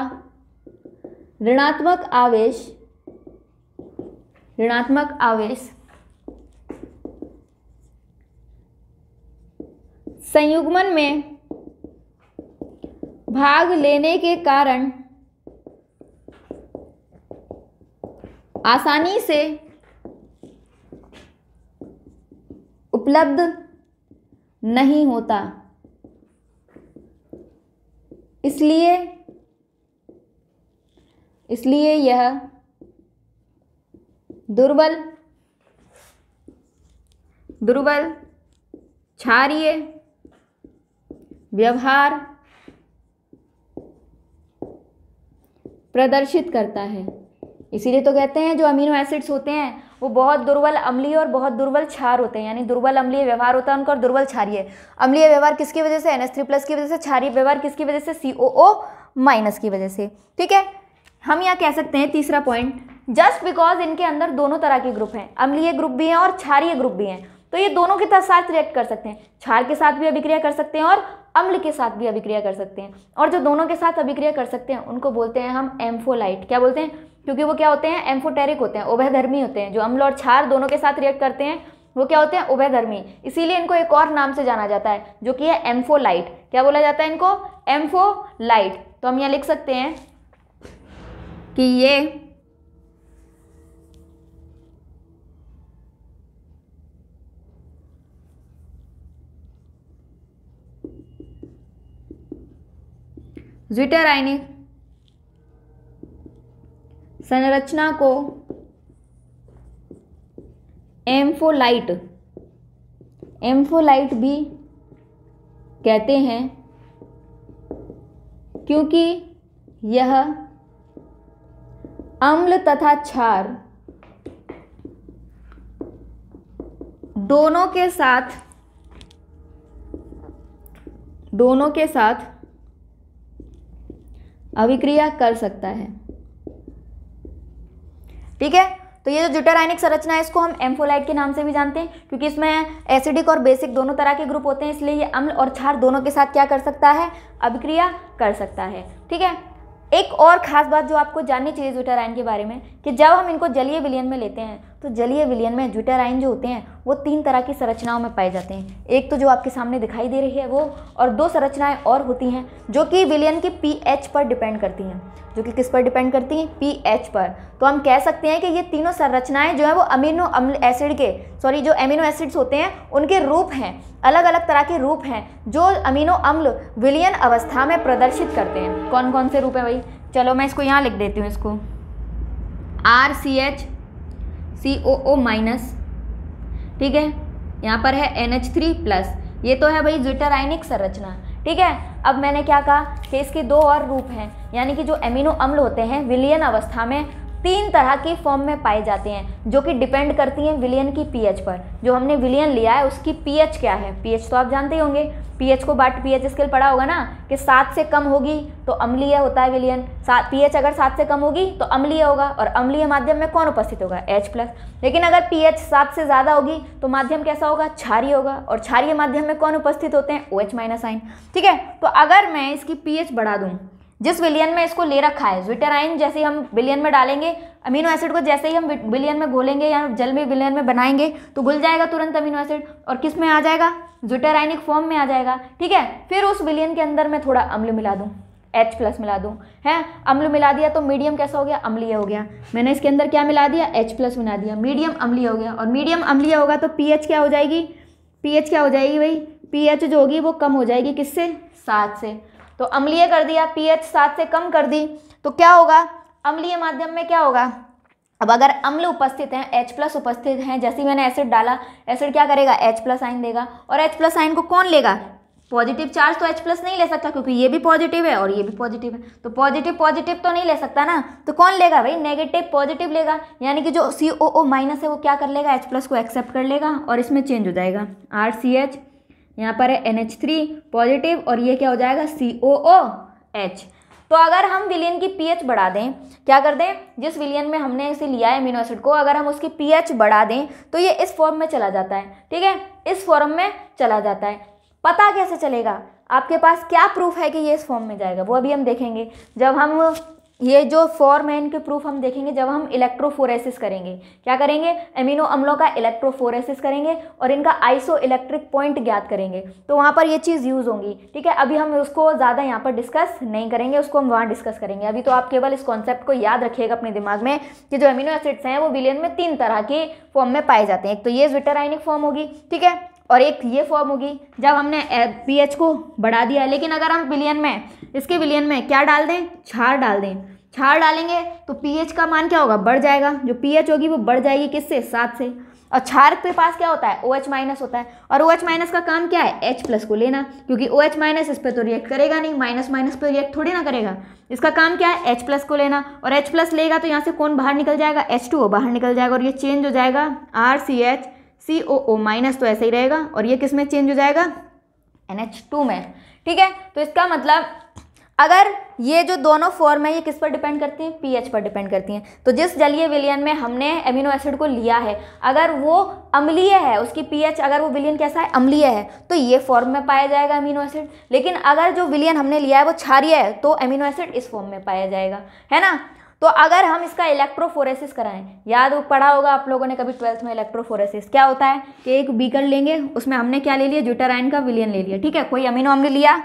ऋणात्मक आवेश ऋणात्मक आवेश संयुग्मन में भाग लेने के कारण आसानी से उपलब्ध नहीं होता। इसलिए इसलिए यह दुर्बल दुर्बल क्षारीय व्यवहार प्रदर्शित करता है। इसीलिए तो कहते हैं, जो अमीनो एसिड्स होते हैं, वो बहुत दुर्बल अम्लीय और बहुत दुर्बल क्षार होते हैं। यानी दुर्बल अम्लीय व्यवहार होता है, उनका और दुर्बल क्षारीय अम्लीय व्यवहार किसकी वजह से एन एस थ्री प्लस की वजह से, क्षारीय व्यवहार किसकी वजह से? सी ओ ओ माइनस की वजह से। ठीक है? हम यहाँ कह सकते हैं तीसरा पॉइंट जस्ट बिकॉज़ इनके अंदर दोनों तरह के ग्रुप हैं, अम्लीय ग्रुप भी हैं और क्षारीय ग्रुप भी हैं तो ये दोनों के साथ रिएक्ट कर सकते हैं। क्षार के साथ भी अभिक्रिया कर सकते हैं और अम्ल के साथ भी अभिक्रिया कर सकते हैं। और जो दोनों के साथ अभिक्रिया कर सकते हैं, उनको बोलते हैं हम एम्फोलाइट क्या बोलते हैं? क्योंकि वो क्या होते हैं? एम्फोटेरिक होते हैं, उभयधर्मी होते हैं। जो अम्ल और क्षार दोनों के साथ रिएक्ट करते हैं, वो क्या होते हैं? उभयधर्मी। इसीलिए इनको एक और नाम से जाना जाता है, जो कि है एम्फोलाइट। क्या बोला जाता है इनको? एम्फोलाइट। तो हम यहाँ लिख सकते हैं कि ये ज्विटराइनिक संरचना को एम्फोलाइट एम्फोलाइट भी कहते हैं, क्योंकि यह अम्ल तथा क्षार दोनों के साथ, दोनों के साथ अभिक्रिया कर सकता है। ठीक है? तो ये जो जुटारायनिक संरचना है, इसको हम एम्फोलाइट के नाम से भी जानते हैं, क्योंकि इसमें एसिडिक और बेसिक दोनों तरह के ग्रुप होते हैं, इसलिए ये अम्ल और क्षार दोनों के साथ क्या कर सकता है? अभिक्रिया कर सकता है। ठीक है? एक और खास बात जो आपको जाननी चाहिए जुटाराइन के बारे में, कि जब हम इनको जलीय विलियन में लेते हैं तो जलीय विलयन में जुटाराइन जो होते हैं, वो तीन तरह की संरचनाओं में पाए जाते हैं। एक तो जो आपके सामने दिखाई दे रही है वो, और दो संरचनाएँ और होती हैं, जो कि विलयन के पीएच पर डिपेंड करती हैं। जो कि किस पर डिपेंड करती हैं? पीएच पर। तो हम कह सकते हैं कि ये तीनों संरचनाएँ जो है, वो अमीनो अम्ल एसिड के, सॉरी, जो अमीनो एसिड्स होते हैं, उनके रूप हैं अलग अलग तरह के रूप हैं, जो अमीनो अम्ल विलियन अवस्था में प्रदर्शित करते हैं। कौन कौन से रूप हैं भाई? चलो मैं इसको यहाँ लिख देती हूँ इसको। R C H C O O minus ठीक है? यहाँ पर है एन एच थ्री प्लस ये तो है भाई ज्विटराइनिक संरचना, ठीक है? अब मैंने क्या कहा? कि इसके दो और रूप हैं, यानी कि जो एमिनो अम्ल होते हैं, विलियन अवस्था में तीन तरह की फॉर्म में पाए जाते हैं, जो कि डिपेंड करती हैं विलियन की पीएच पर। जो हमने विलियन लिया है, उसकी पीएच क्या है? पीएच तो आप जानते ही होंगे। पीएच को बाट पीएच स्केल पढ़ा होगा ना, कि सात से कम होगी तो अम्लीय होता है विलियन। सात, पीएच अगर सात से कम होगी तो अम्लीय होगा, और अम्लीय माध्यम में कौन उपस्थित होगा? H plus. लेकिन अगर पीएच सात से ज़्यादा होगी तो माध्यम कैसा होगा? क्षारीय होगा, और क्षारीय माध्यम में कौन उपस्थित होते हैं? ओ एच माइनस आइन ठीक है तो अगर मैं इसकी पीएच बढ़ा दूँ जिस विलियन में इसको ले रखा है ज्विटेराइन जैसे हम विलियन में डालेंगे अमीनो एसिड को जैसे ही हम विलियन में घोलेंगे या जल में विलियन में बनाएँगे तो घुल जाएगा तुरंत अमीनो एसिड और किसमें आ जाएगा? ज्विटेराइनिक फॉर्म में आ जाएगा, ठीक है? फिर उस विलियन के अंदर मैं थोड़ा अम्ल मिला दूँ, H प्लस मिला दूँ, है? अम्ल मिला दिया तो मीडियम कैसा हो गया? अम्लीय हो गया। मैंने इसके अंदर क्या मिला दिया? एच प्लस मिला दिया। मीडियम अम्लीय हो गया। और मीडियम अम्लीय होगा तो पी क्या हो जाएगी? पी क्या हो जाएगी भाई? पी जो होगी वो कम हो जाएगी किससे? सात से। तो अम्लीय कर दिया पीएच सात से कम कर दी तो क्या होगा? अम्लीय माध्यम में क्या होगा? अब अगर अम्ल उपस्थित हैं, H प्लस उपस्थित हैं, जैसे मैंने एसिड डाला एसिड क्या करेगा? H प्लस आइन देगा। और H प्लस आइन को कौन लेगा? पॉजिटिव चार्ज तो H प्लस नहीं ले सकता, क्योंकि ये भी पॉजिटिव है और ये भी पॉजिटिव है। तो पॉजिटिव पॉजिटिव तो नहीं ले सकता ना? तो कौन लेगा भाई? नेगेटिव पॉजिटिव लेगा। यानी कि जो सी ओ ओ माइनस है, वो क्या कर लेगा? H प्लस को एक्सेप्ट कर लेगा और इसमें चेंज हो जाएगा। आर सी एच यहाँ पर है एन एच थ्री पॉजिटिव और ये क्या हो जाएगा? सी ओ ओ एच तो अगर हम विलियन की पीएच बढ़ा दें, क्या कर दें? जिस विलियन में हमने इसे लिया है अमीनो एसिड को, अगर हम उसकी पीएच बढ़ा दें तो ये इस फॉर्म में चला जाता है, ठीक है? इस फॉर्म में चला जाता है। पता कैसे चलेगा? आपके पास क्या प्रूफ है कि ये इस फॉर्म में जाएगा? वो अभी हम देखेंगे। जब हम ये जो फॉर्म है इनके प्रूफ हम देखेंगे, जब हम इलेक्ट्रोफोरेसिस करेंगे, क्या करेंगे? एमिनो अम्लों का इलेक्ट्रोफोरेसिस करेंगे और इनका आइसो इलेक्ट्रिक पॉइंट ज्ञात करेंगे। तो वहाँ पर ये चीज़ यूज़ होंगी, ठीक है? अभी हम उसको ज़्यादा यहाँ पर डिस्कस नहीं करेंगे, उसको हम वहाँ डिस्कस करेंगे। अभी तो आप केवल इस कॉन्सेप्ट को याद रखिएगा अपने दिमाग में कि जो एमिनो एसिड्स हैं, वो विलियन में तीन तरह के फॉर्म में पाए जाते हैं। एक तो ये विटराइनिक फॉर्म होगी, ठीक है? और एक ये फॉर्म होगी। जब हमने पीएच को बढ़ा दिया, लेकिन अगर हम विलियन में इसके विलियन में क्या डाल दें? छार डाल दें। छार डालेंगे तो पीएच का मान क्या होगा? बढ़ जाएगा। जो पीएच होगी वो बढ़ जाएगी किससे? सात से। और छार के पास क्या होता है? ओ OH माइनस होता है। और ओ OH माइनस का काम क्या है? H प्लस को लेना। क्योंकि ओ OH माइनस इस पर तो रिएक्ट करेगा नहीं। माइनस माइनस पर रिएक्ट थोड़ी ना करेगा। इसका काम क्या है? H प्लस को लेना। और H प्लस लेगा तो यहाँ से कौन बाहर निकल जाएगा? एच टू बाहर निकल जाएगा। और ये चेंज हो जाएगा R C H C O O minus तो ऐसे ही रहेगा। और ये किसमें चेंज हो जाएगा? एन एच टू में। ठीक है? तो इसका मतलब अगर ये जो दोनों फॉर्म है, ये किस पर डिपेंड करती हैं? पीएच पर डिपेंड करती हैं। तो जिस जलीय विलियन में हमने एमिनो एसिड को लिया है, अगर वो अम्लीय है, उसकी पीएच अगर वो विलियन कैसा है? अम्लीय है। तो ये फॉर्म में पाया जाएगा एमिनो एसिड लेकिन अगर जो विलियन हमने लिया है, वो क्षारीय है तो एमिनो एसिड इस फॉर्म में पाया जाएगा। है ना? तो अगर हम इसका इलेक्ट्रोफोरेसिस कराएँ, याद पढ़ा होगा आप लोगों ने कभी ट्वेल्थ में इलेक्ट्रोफोरेसिस क्या होता है कि एक बीकर लेंगे, उसमें हमने क्या ले लिया? ज्यूटाराइन का विलियन ले लिया, ठीक है? कोई अमीनो अम्ल लिया,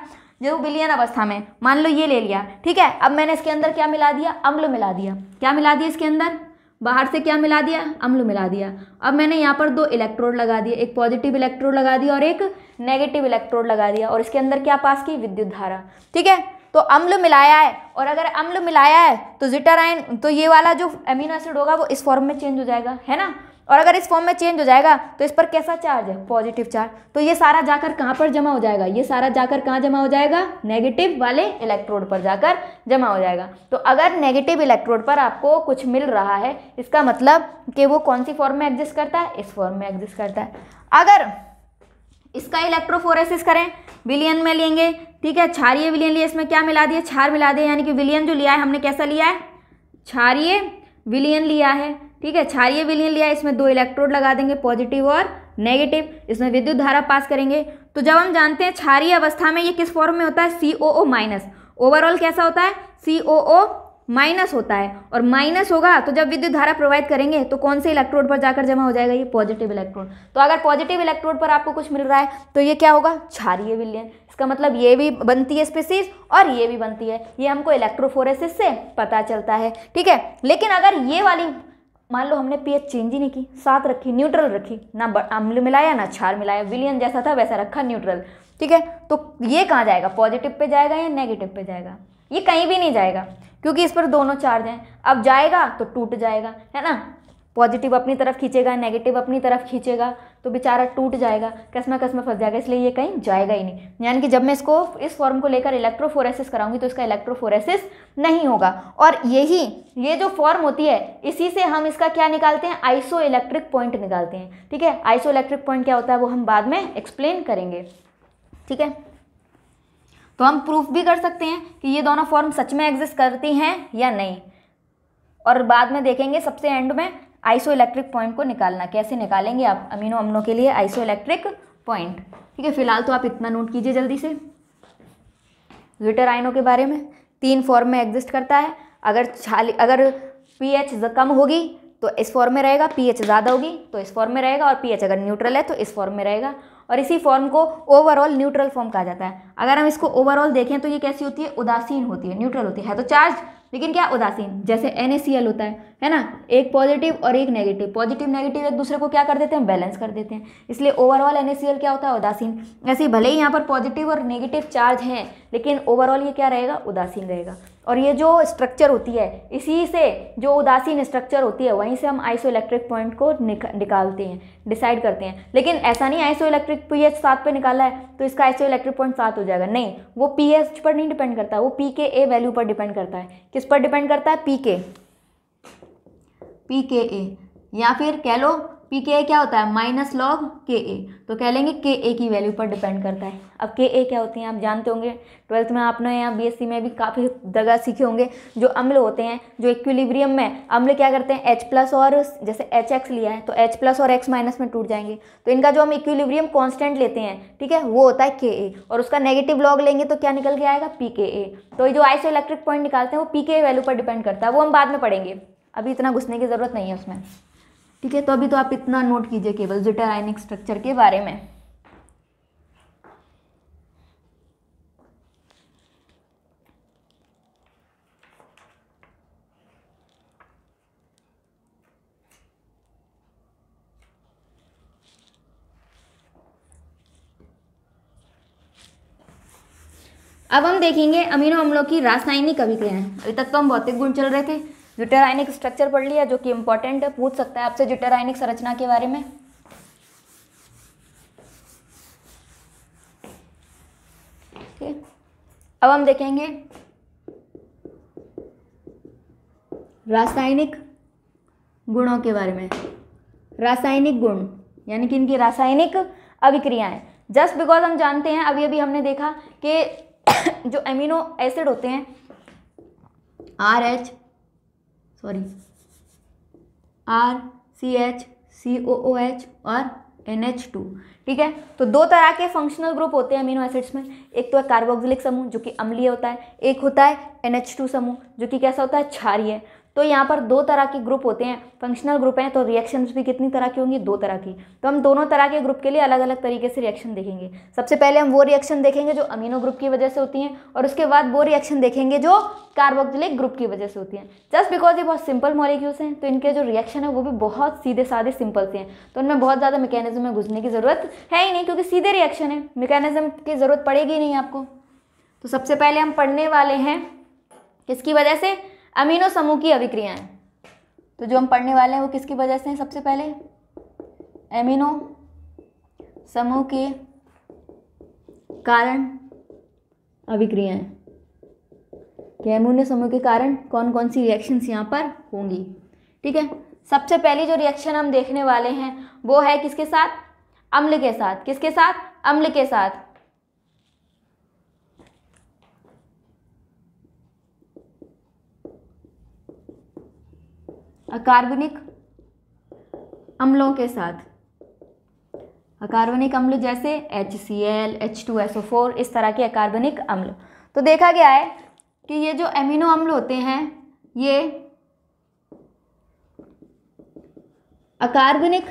जो विलियन अवस्था में, मान लो ये ले लिया, ठीक है? अब मैंने इसके अंदर क्या मिला दिया? अम्ल मिला दिया। क्या मिला दिया इसके अंदर? बाहर से क्या मिला दिया? अम्ल मिला दिया। अब मैंने यहाँ पर दो इलेक्ट्रोड लगा दिए, एक पॉजिटिव इलेक्ट्रोड लगा दिया और एक नेगेटिव इलेक्ट्रोड लगा दिया और इसके अंदर क्या पास की? विद्युत धारा, ठीक है? तो अम्ल मिलाया है। और अगर अम्ल मिलाया है तो जिटाराइन तो ये वाला जो एमिनो एसिड होगा, वो इस फॉर्म में चेंज हो जाएगा, है ना? और अगर इस फॉर्म में चेंज हो जाएगा तो इस पर कैसा चार्ज है? पॉजिटिव चार्ज तो ये सारा जाकर कहाँ पर जमा हो जाएगा? ये सारा जाकर कहाँ जमा हो जाएगा? नेगेटिव वाले इलेक्ट्रोड पर जाकर जमा हो जाएगा। तो अगर नेगेटिव इलेक्ट्रोड पर आपको कुछ मिल रहा है, इसका मतलब कि वो कौन सी फॉर्म में एग्जिस्ट करता है? इस फॉर्म में एग्जिस्ट करता है। अगर इसका इलेक्ट्रोफोरेसिस करें बिलियन में लेंगे ठीक है क्षारीय विलियन लिया इसमें क्या मिला दिया? क्षार मिला दिया, यानी कि विलियन जो लिया है, हमने कैसा लिया है? क्षारीय विलियन लिया है, ठीक है क्षारीय विलियन लिया है, इसमें दो इलेक्ट्रोड लगा देंगे, पॉजिटिव और नेगेटिव, इसमें विद्युत धारा पास करेंगे। तो जब हम जानते हैं क्षारीय अवस्था में ये किस फॉर्म में होता है? सी ओ ओ माइनस ओवरऑल कैसा होता है? सी ओ ओ माइनस होता है, और माइनस होगा तो जब विद्युत धारा प्रोवाइड करेंगे तो कौन से इलेक्ट्रोड पर जाकर जमा हो जाएगा? ये पॉजिटिव इलेक्ट्रोड तो अगर पॉजिटिव इलेक्ट्रोड पर आपको कुछ मिल रहा है तो ये क्या होगा? क्षारीय विलयन। इसका मतलब ये भी बनती है स्पीसीज और ये भी बनती है। ये हमको इलेक्ट्रोफोरेसिस से पता चलता है, ठीक है? लेकिन अगर ये वाली, मान लो हमने पीएच चेंज ही नहीं की, सात रखी न्यूट्रल रखी, ना अम्ल मिलाया, ना क्षार मिलाया, विलियन जैसा था वैसा रखा न्यूट्रल ठीक है? तो ये कहाँ जाएगा? पॉजिटिव पे जाएगा या नेगेटिव पे जाएगा? ये कहीं भी नहीं जाएगा, क्योंकि इस पर दोनों चार्ज हैं। अब जाएगा तो टूट जाएगा, है ना? पॉजिटिव अपनी तरफ़ खींचेगा नेगेटिव अपनी तरफ़ खींचेगा तो बेचारा टूट जाएगा कसम कसम फंस जाएगा, इसलिए ये कहीं जाएगा ही नहीं। यानी कि जब मैं इसको, इस फॉर्म को लेकर इलेक्ट्रोफोरेसिस कराऊँगी तो इसका इलेक्ट्रोफोरेसिस नहीं होगा। और यही, ये जो फॉर्म होती है, इसी से हम इसका क्या निकालते हैं? आइसो इलेक्ट्रिक पॉइंट निकालते हैं। ठीक है? आइसो इलेक्ट्रिक पॉइंट क्या होता है, वो हम बाद में एक्सप्लेन करेंगे। ठीक है? तो हम प्रूफ भी कर सकते हैं कि ये दोनों फॉर्म सच में एग्जिस्ट करती हैं या नहीं। और बाद में देखेंगे सबसे एंड में आइसो इलेक्ट्रिक पॉइंट को निकालना। कैसे निकालेंगे आप अमीनो अमनों के लिए आइसो इलेक्ट्रिक पॉइंट? ठीक है फ़िलहाल तो आप इतना नोट कीजिए जल्दी से। विटर आयनों के बारे में। तीन फॉर्म में एग्जिस्ट करता है। अगर छाली अगर पीएच कम होगी तो इस फॉर्म में रहेगा। पीएच ज़्यादा होगी तो इस फॉर्म में रहेगा। और पीएच अगर न्यूट्रल है तो इस फॉर्म में रहेगा। और इसी फॉर्म को ओवरऑल न्यूट्रल फॉर्म कहा जाता है। अगर हम इसको ओवरऑल देखें तो ये कैसी होती है? उदासीन होती है न्यूट्रल होती है, है तो चार्ज लेकिन क्या उदासीन? जैसे एन होता है है ना? एक पॉजिटिव और एक नेगेटिव पॉजिटिव नेगेटिव एक दूसरे को क्या कर देते हैं? बैलेंस कर देते हैं. इसलिए ओवरऑल एन क्या होता है? उदासीन. ऐसे भले ही यहाँ पर पॉजिटिव और नेगेटिव चार्ज हैं, लेकिन ओवरऑल ये क्या रहेगा? उदासीन रहेगा. और ये जो स्ट्रक्चर होती है, इसी से जो उदासीन स्ट्रक्चर होती है, वहीं से हम आइसो इलेक्ट्रिक पॉइंट को निकालते हैं डिसाइड करते हैं। लेकिन ऐसा नहीं आइसो इलेक्ट्रिक पी एच सात पर निकाला है तो इसका आइसो इलेक्ट्रिक पॉइंट सात हो जाएगा। नहीं, वो पी एच पर नहीं डिपेंड करता, वो पी के ए वैल्यू पर डिपेंड करता है। किस पर डिपेंड करता है? पी के पी के ए या फिर कह लो पी के ए क्या होता है? माइनस लॉग के ए तो कह लेंगे के ए की वैल्यू पर डिपेंड करता है। अब के ए क्या होती हैं? आप जानते होंगे। ट्वेल्थ में आपने यहाँ बी एस सी में भी काफ़ी जगह सीखे होंगे। जो अम्ल होते हैं, जो इक्विलिब्रियम में, अम्ल क्या करते हैं? एच प्लस और जैसे एच एक्स लिया है तो एच प्लस और एक्स माइनस में टूट जाएँगे। तो इनका जो हम इक्विलिब्रियम कॉन्स्टेंट लेते हैं, ठीक है, वो होता है के ए और उसका नेगेटिव लॉग लेंगे तो क्या निकल के आएगा? पी के ए तो जो आइसो इलेक्ट्रिक पॉइंट निकालते हैं, वो पी के ए वैल्यू पर डिपेंड करता है। वो हम बाद में पढ़ेंगे। अभी इतना घुसने की ज़रूरत नहीं है उसमें। ठीक है? तो अभी तो आप इतना नोट कीजिए केवल जिटर आयनिक स्ट्रक्चर के बारे में। अब हम देखेंगे अमीनो अम्लों की रासायनिक अभिक्रियाएँ। अभी तक तो हम भौतिक गुण चल रहे थे। जुटेरायनिक स्ट्रक्चर पढ़ लिया, जो कि इंपॉर्टेंट है, पूछ सकता है आपसे जुटेरायनिक संरचना के बारे में। ठीक अब हम देखेंगे रासायनिक गुणों के बारे में। रासायनिक गुण, यानी कि इनकी रासायनिक अभिक्रियाएँ। जस्ट बिकॉज़ हम जानते हैं अभी अभी हमने देखा कि जो एमिनो एसिड होते हैं R H sorry R C H C O O H और एन एच टू ठीक है? तो दो तरह के फंक्शनल ग्रुप होते हैं अमीनो एसिड्स में. एक तो है कार्बोक्सिलिक समूह, जो कि अम्लीय होता है. एक होता है एन एच टू समूह, जो कि कैसा होता है? क्षारीय. तो यहाँ पर दो तरह के ग्रुप होते हैं फंक्शनल ग्रुप हैं तो रिएक्शंस भी कितनी तरह की होंगी? दो तरह की। तो हम दोनों तरह के ग्रुप के लिए अलग अलग तरीके से रिएक्शन देखेंगे। सबसे पहले हम वो रिएक्शन देखेंगे जो अमीनो ग्रुप की वजह से होती हैं, और उसके बाद वो रिएक्शन देखेंगे जो कार्बोक्सिलिक ग्रुप की वजह से होती हैं। जस्ट बिकॉज़ ये बहुत सिंपल मॉलिक्यूल्स हैं तो इनके जो रिएक्शन है, वो भी बहुत सीधे साधे सिंपल से हैं। तो उनमें बहुत ज़्यादा मैकेनिज्म में घुसने की ज़रूरत है ही नहीं, क्योंकि सीधे रिएक्शन है। मैकेनिज्म की ज़रूरत पड़ेगी नहीं आपको। तो सबसे पहले हम पढ़ने वाले हैं, किसकी वजह से? अमीनो समूह की अभिक्रियाएँ। तो जो हम पढ़ने वाले हैं, वो किसकी वजह से हैं सबसे पहले? एमिनो समूह के कारण अभिक्रियाएँ। कि एमिनो समूह के कारण कौन कौन सी रिएक्शंस यहाँ पर होंगी? ठीक है? सबसे पहली जो रिएक्शन हम देखने वाले हैं, वो है किसके साथ? अम्ल के साथ। किसके साथ? अम्ल के साथ। अकार्बनिक अम्लों के साथ। अकार्बनिक अम्ल जैसे H C L H two S O four इस तरह के अकार्बनिक अम्ल। तो देखा गया है कि ये जो एमिनो अम्ल होते हैं, ये अकार्बनिक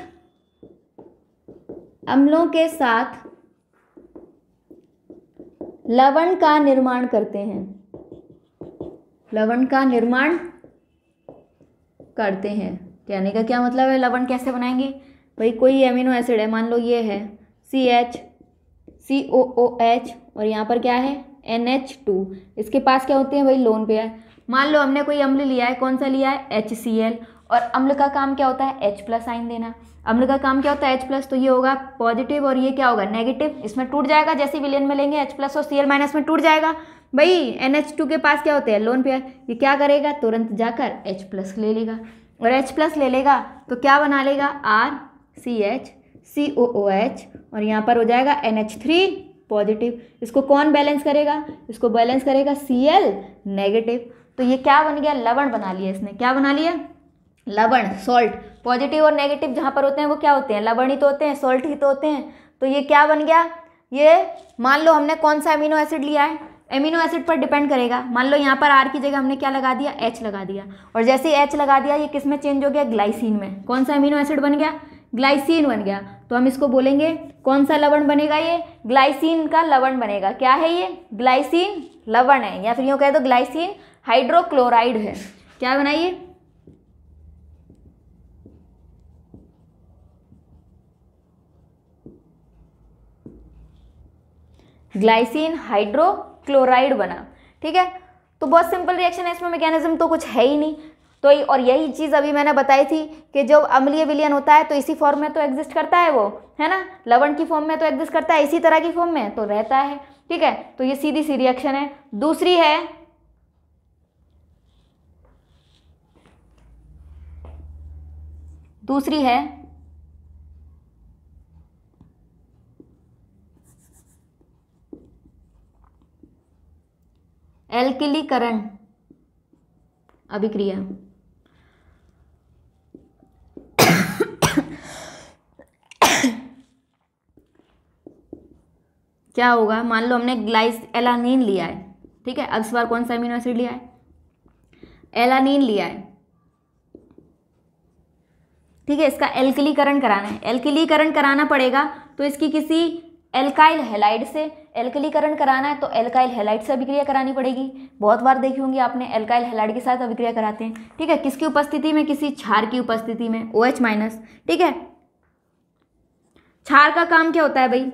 अम्लों के साथ लवण का निर्माण करते हैं। लवण का निर्माण करते हैं। कहने का क्या मतलब है? लवण कैसे बनाएँगे? भाई, कोई एमिनो एसिड है, मान लो ये है। सी H C O O H और यहाँ पर क्या है? एन एच टू इसके पास क्या होते हैं भाई? लोन पे है मान लो हमने कोई अम्ल लिया है, कौन सा लिया है? एच सी एल और अम्ल का काम क्या होता है? एच प्लस आइन देना। अम्ल का काम क्या होता है? एच प्लस तो ये होगा पॉजिटिव और ये क्या होगा? नेगेटिव इसमें टूट जाएगा, जैसे विलियन में लेंगे एच प्लस और सी एल माइनस में टूट जाएगा। भाई एन एच टू के पास क्या होते हैं? लोन पेयर ये क्या करेगा? तुरंत जाकर एच प्लस ले लेगा। और एच प्लस ले लेगा तो क्या बना लेगा? R C H C O O H और यहाँ पर हो जाएगा एन एच थ्री पॉजिटिव इसको कौन बैलेंस करेगा? इसको बैलेंस करेगा सी एल नेगेटिव तो ये क्या बन गया? लवण बना लिया इसने। क्या बना लिया? लवण सॉल्ट पॉजिटिव और नेगेटिव जहाँ पर होते हैं वो क्या होते हैं? लवण ही तो होते हैं सॉल्ट ही तो होते हैं। तो ये क्या बन गया? ये मान लो हमने कौन सा अमीनो एसिड लिया है? एमिनो एसिड पर डिपेंड करेगा। मान लो यहाँ पर आर की जगह हमने क्या लगा दिया? एच लगा दिया। और जैसे एच लगा दिया, ये किसमें चेंज हो गया? ग्लाइसिन में। कौन सा अमीनो एसिड बन गया? ग्लाइसिन बन गया। तो हम इसको बोलेंगे, कौन सा लवण बनेगा ये? ग्लाइसिन का लवण बनेगा। क्या है ये? ग्लाइसिन लवण है। या फिर यूँ कह दो ग्लाइसिन हाइड्रोक्लोराइड है। क्या बनाइए? ग्लाइसिन हाइड्रोक्लोराइड बना, ठीक है? तो बहुत सिंपल रिएक्शन है, इसमें मैकेनिज्म तो कुछ है ही नहीं। तो और यही चीज़ अभी मैंने बताई थी कि जब अम्लीय विलियन होता है तो इसी फॉर्म में तो एग्जिस्ट करता है वो, है ना? लवण की फॉर्म में तो एग्जिस्ट करता है, इसी तरह की फॉर्म में तो रहता है, ठीक है? तो ये सीधी सी रिएक्शन है। दूसरी है दूसरी है एल्किलीकरण। अभिक्रिया क्या होगा? मान लो हमने ग्लाइस एलानीन लिया है, ठीक है? अब इस बार कौन सा अमीनो एसिड लिया है? एलानीन लिया है। ठीक है, इसका एल्किलीकरण कराना है। एल्किलीकरण कराना पड़ेगा तो इसकी किसी एल्काइल हेलाइड से एल्कलीकरण कराना है तो एल्काइल हेलाइड से अभिक्रिया करानी पड़ेगी। बहुत बार देखी होंगी आपने एल्काइल हेलाइड के साथ अभिक्रिया कराते हैं। ठीक है, किसकी उपस्थिति में? किसी क्षार की उपस्थिति में ओ OH माइनस ठीक है? क्षार का काम क्या होता है भाई?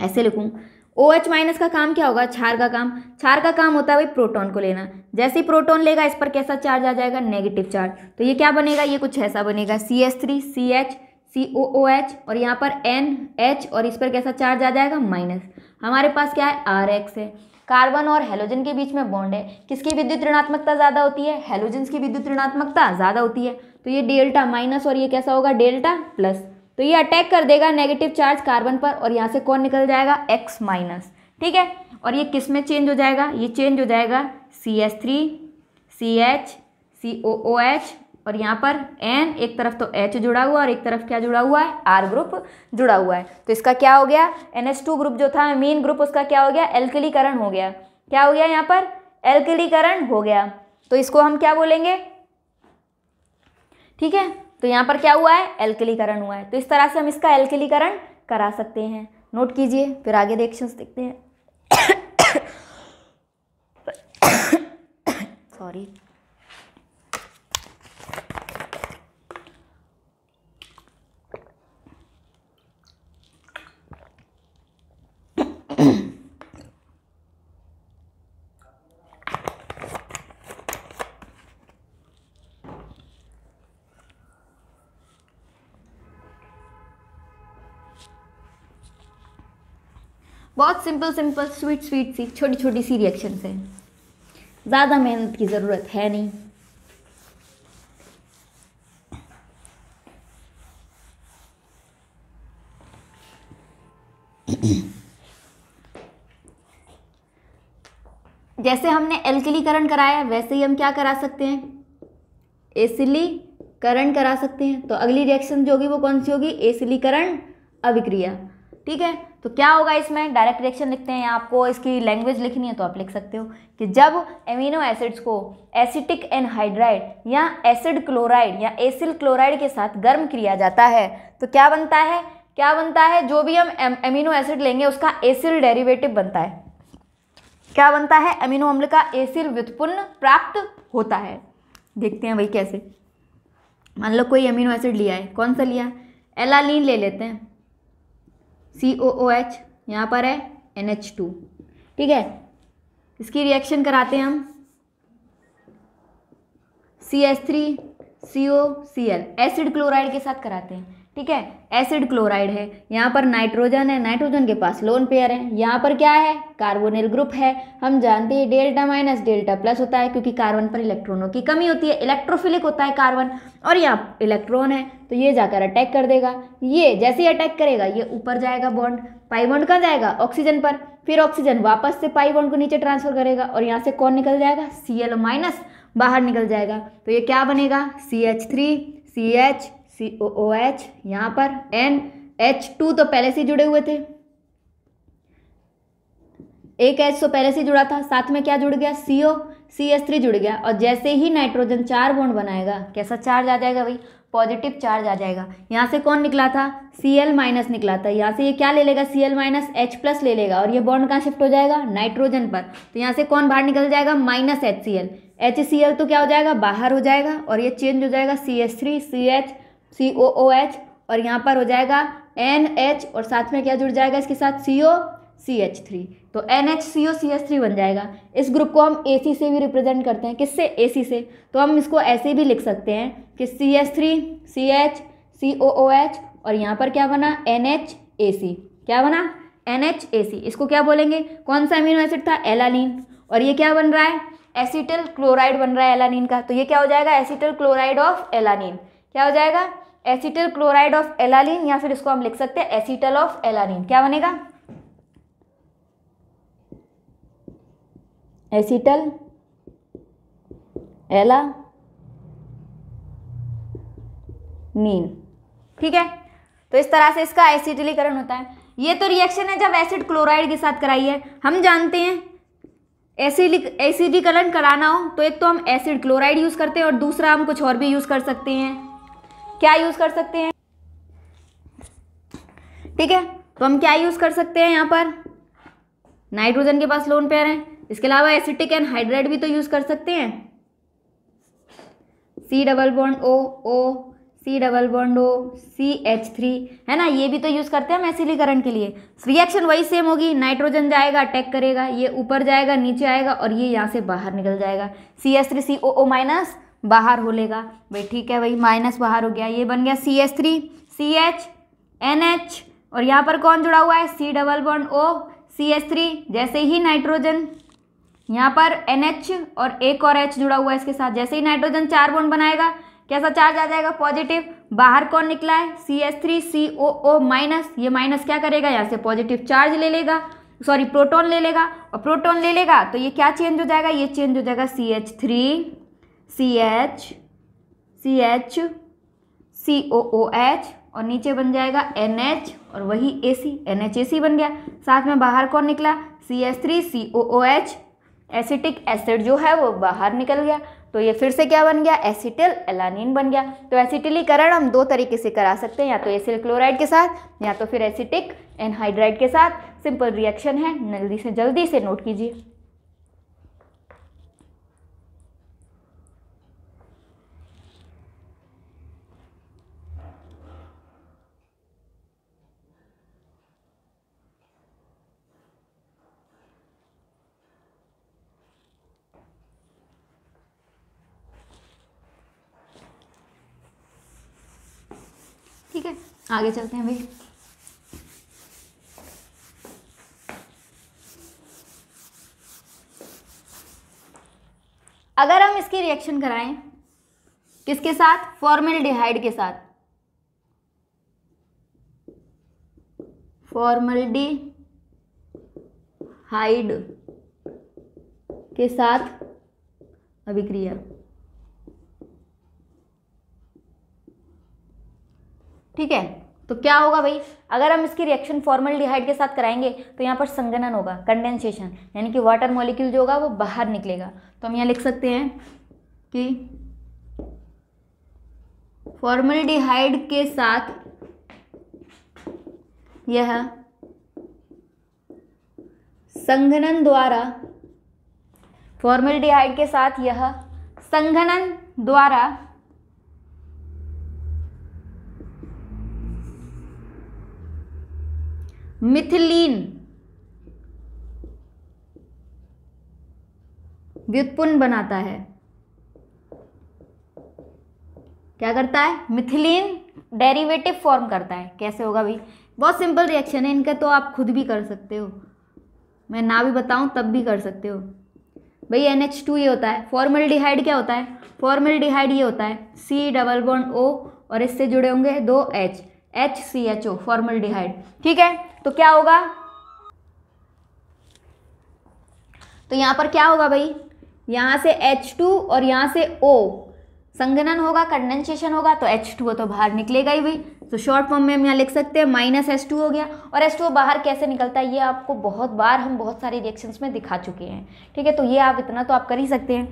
ऐसे लिखूं। ओ OH माइनस का काम क्या होगा? क्षार का काम। क्षार का काम होता है भाई प्रोटॉन को लेना। जैसे ही प्रोटॉन लेगा, इस पर कैसा चार्ज आ जाएगा? नेगेटिव चार्ज तो ये क्या बनेगा? ये कुछ ऐसा बनेगा। C S three C H C O O H और यहाँ पर एन एच और इस पर कैसा चार्ज आ जाएगा? माइनस हमारे पास क्या है? आर एक्स है। कार्बन और हेलोजन के बीच में बॉन्ड है। किसकी विद्युत ऋणात्मकता ज़्यादा होती है? हेलोजन की विद्युत ऋणात्मकता ज़्यादा होती है। तो ये डेल्टा माइनस और ये कैसा होगा? डेल्टा प्लस तो ये अटैक कर देगा नेगेटिव चार्ज कार्बन पर और यहाँ से कौन निकल जाएगा? एक्स माइनस ठीक है? और ये किसमें चेंज हो जाएगा? ये चेंज हो जाएगा C S three C H C O O H और यहाँ पर एन एक तरफ़ तो एच जुड़ा हुआ और एक तरफ़ क्या जुड़ा हुआ है? आर ग्रुप जुड़ा हुआ है। तो इसका क्या हो गया? एन एच टू ग्रुप जो था मेन ग्रुप उसका क्या हो गया? एल्किलीकरण हो गया। क्या हो गया यहाँ पर? एल्किलीकरण हो गया। तो इसको हम क्या बोलेंगे? ठीक है? तो यहाँ पर क्या हुआ है? एल्किलीकरण हुआ है। तो इस तरह से हम इसका एल्किलीकरण करा सकते हैं। नोट कीजिए, फिर आगे रिएक्शंस देखते हैं। सॉरी बहुत सिंपल सिंपल स्वीट स्वीट सी, छोटी छोटी सी रिएक्शन है। ज़्यादा मेहनत की ज़रूरत है नहीं। जैसे हमने एल्किलीकरण कराया, वैसे ही हम क्या करा सकते हैं? एसिलीकरण करा सकते हैं। तो अगली रिएक्शन जो होगी वो कौन सी होगी? एसिलीकरण अभिक्रिया। ठीक है? तो क्या होगा इसमें? डायरेक्ट रिएक्शन लिखते हैं आपको। इसकी लैंग्वेज लिखनी है तो आप लिख सकते हो। कि जब एमिनो एसिड्स को एसिटिक एनहाइड्राइड या एसिड क्लोराइड या एसिल क्लोराइड के साथ गर्म किया जाता है तो क्या बनता है? क्या बनता है? जो भी हम एमिनो एसिड लेंगे, उसका एसिल डेरिवेटिव बनता है। क्या बनता है? अमीनो अम्ल का एसिल व्युत्पन्न प्राप्त होता है। देखते हैं भाई कैसे। मान लो कोई अमीनो एसिड लिया है। कौन सा लिया? एलालीन ले लेते हैं। सी ओ ओ एच यहाँ पर है एन एच टू ठीक है? इसकी रिएक्शन कराते हैं हम. C S three C O C L acid chloride के साथ कराते हैं. ठीक है? एसिड क्लोराइड है। यहाँ पर नाइट्रोजन है। नाइट्रोजन के पास लोन पेयर है। यहाँ पर क्या है? कार्बोनिल ग्रुप है। हम जानते हैं डेल्टा माइनस डेल्टा प्लस होता है क्योंकि कार्बन पर इलेक्ट्रॉनों की कमी होती है। इलेक्ट्रोफिलिक होता है कार्बन और यहाँ इलेक्ट्रॉन है। तो ये जाकर अटैक कर देगा। ये जैसे ही अटैक करेगा, ये ऊपर जाएगा बॉन्ड पाई बॉन्ड कहाँ जाएगा? ऑक्सीजन पर। फिर ऑक्सीजन वापस से पाई बॉन्ड को नीचे ट्रांसफ़र करेगा और यहाँ से कौन निकल जाएगा? सी एल माइनस बाहर निकल जाएगा। तो ये क्या बनेगा? C H three C H C O O H यहाँ पर एन एच टू तो पहले से जुड़े हुए थे। एक एच तो पहले से जुड़ा था, साथ में क्या जुड़ गया? सी ओ सी एस थ्री जुड़ गया। और जैसे ही नाइट्रोजन चार बॉन्ड बनाएगा, कैसा चार्ज आ जाएगा भाई? पॉजिटिव चार्ज आ जाएगा। यहाँ से कौन निकला था? सी एल माइनस निकला था। यहाँ से ये क्या ले लेगा? C L minus H plus ले लेगा। और ये बॉन्ड कहाँ शिफ्ट हो जाएगा? नाइट्रोजन पर। तो यहाँ से कौन बाहर निकल जाएगा? Minus H C L H C L तो क्या हो जाएगा? बाहर हो जाएगा। और ये चेंज हो जाएगा C S three C H C O O H और यहाँ पर हो जाएगा एन एच और साथ में क्या जुड़ जाएगा इसके साथ? C O C H three तो N H C O C H three बन जाएगा। इस ग्रुप को हम ए सी से भी रिप्रेजेंट करते हैं। किससे? ए सी से। तो हम इसको ऐसे भी लिख सकते हैं कि C H three C H C O O H और यहाँ पर क्या बना? एन एच ए सी क्या बना? एन एच ए सी इसको क्या बोलेंगे? कौन सा अमीनो एसिड था? एलानीन और ये क्या बन रहा है? एसिटल क्लोराइड बन रहा है एलानीन का। तो ये क्या हो जाएगा? एसिटल क्लोराइड ऑफ़ एलानीन क्या हो जाएगा? एसिटल क्लोराइड ऑफ़ एलालीन या फिर इसको हम लिख सकते हैं एसिटल ऑफ़ एलालीन क्या बनेगा? एसिटल एला नीन ठीक है? तो इस तरह से इसका एसिटिलीकरण होता है। ये तो रिएक्शन है जब एसिड क्लोराइड के साथ कराई है। हम जानते हैं एसिडिक एसिडीकरण कराना हो तो एक तो हम एसिड क्लोराइड यूज़ करते हैं और दूसरा हम कुछ और भी यूज़ कर सकते हैं। क्या यूज़ कर सकते हैं? ठीक है तो हम क्या यूज़ कर सकते हैं यहाँ पर? नाइट्रोजन के पास लोन पेयर है। इसके अलावा एसिटिक एंड हाइड्राइड भी तो यूज़ कर सकते हैं। C double bond O O C double bond O C H three है ना? ये भी तो यूज़ करते हैं हम एसिलीकरण के लिए। रिएक्शन वही सेम होगी। नाइट्रोजन जाएगा अटैक करेगा, ये ऊपर जाएगा, नीचे आएगा और ये यहाँ से बाहर निकल जाएगा। C S three C O O minus बाहर हो लेगा। भाई ठीक है भाई माइनस बाहर हो गया। ये बन गया C S three C H N H और यहाँ पर कौन जुड़ा हुआ है? C double bond O C S three जैसे ही नाइट्रोजन यहाँ पर एन एच और एक और एच जुड़ा हुआ है इसके साथ। जैसे ही नाइट्रोजन चार बॉन्ड बनाएगा, कैसा चार्ज आ जाएगा? पॉजिटिव बाहर कौन निकला है? C S three C O O minus ये माइनस क्या करेगा? यहाँ से पॉजिटिव चार्ज ले लेगा। सॉरी प्रोटोन ले लेगा। और प्रोटोन ले लेगा तो ये क्या चेंज हो जाएगा? ये चेंज हो जाएगा C H three C H C H C O O H और नीचे बन जाएगा एन एच और वही ए सी एन एच ए सी बन गया। साथ में बाहर कौन निकला? C H three C O O H acetic acid जो है वो बाहर निकल गया। तो ये फिर से क्या बन गया? एसिटिल एलानिन बन गया। तो एसिटिलीकरण हम दो तरीके से करा सकते हैं, या तो एसिल क्लोराइड के साथ, या तो फिर एसिटिक एनहाइड्राइड के साथ। सिंपल रिएक्शन है जल्दी से जल्दी से नोट कीजिए। ठीक है, आगे चलते हैं भाई। अगर हम इसकी रिएक्शन कराएँ, किसके साथ? फॉर्मल्डिहाइड के साथ। फॉर्मल डी हाइड के साथ अभिक्रिया। ठीक है? तो क्या होगा भाई? अगर हम इसकी रिएक्शन फॉर्मल के साथ कराएँगे तो यहाँ पर संगनन होगा कंडेंसेशन यानी कि वाटर मॉलिक्यूल जो होगा वो बाहर निकलेगा। तो हम यहाँ लिख सकते हैं कि फॉर्मल के साथ यह संघनन द्वारा फॉर्मल के साथ यह संघनन द्वारा मिथिलीन। व्युत्पन्न बनाता है। क्या करता है? मिथिलीन डेरिवेटिव फॉर्म करता है। कैसे होगा भाई? बहुत सिंपल रिएक्शन है। इनका तो आप खुद भी कर सकते हो। मैं ना भी बताऊँ, तब भी कर सकते हो। भाई एन एच टू ये होता है। फॉर्मल डिहाइड क्या होता है? फॉर्मल डिहाइड ये होता है। सी डबल बॉन्ड ओ और इससे जुड़े होंगे दो H H C H O formaldehyde ठीक है? तो क्या होगा? तो यहाँ पर क्या होगा भाई? यहाँ से H2 और यहाँ से O संगनन होगा कंडेंसेशन होगा तो H2O तो बाहर निकलेगा ही भाई। तो शॉर्ट फॉर्म में हम यहाँ लिख सकते हैं माइनस एस टू हो गया। और एस टू बाहर कैसे निकलता है, ये आपको बहुत बार हम बहुत सारे रिएक्शंस में दिखा चुके हैं। ठीक है तो ये आप इतना तो आप कर ही सकते हैं।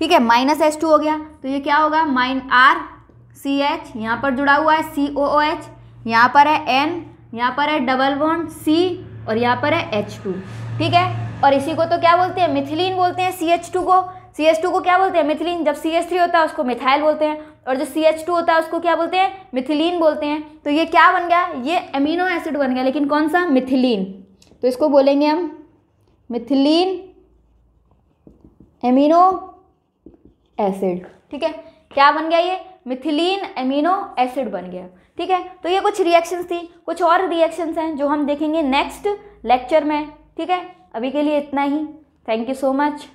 ठीक है माइनस एस टू हो गया। तो ये क्या होगा? माइन आर सी एच यहाँ पर जुड़ा हुआ है सी ओ ओ एच यहाँ पर है एन यहाँ पर है डबल बॉन्ड सी और यहाँ पर है एच टू ठीक है? और इसी को तो क्या बोलते हैं? मिथिलीन बोलते हैं सी एच टू को। सी एच टू को क्या बोलते हैं? मिथिलीन जब सी एच थ्री होता है उसको मिथाइल बोलते हैं। और जो सी एच टू होता है उसको क्या बोलते हैं? मिथिलीन बोलते हैं। तो ये क्या बन गया? ये अमीनो एसिड बन गया, लेकिन कौन सा? मिथिलीन तो इसको बोलेंगे हम मिथिलीन एमिनो एसिड ठीक है? क्या बन गया ये? मिथिलीन एमिनो एसिड बन गया। ठीक है? तो ये कुछ रिएक्शंस थी, कुछ और रिएक्शंस हैं जो हम देखेंगे नेक्स्ट लेक्चर में, ठीक है? अभी के लिए इतना ही। Thank you so much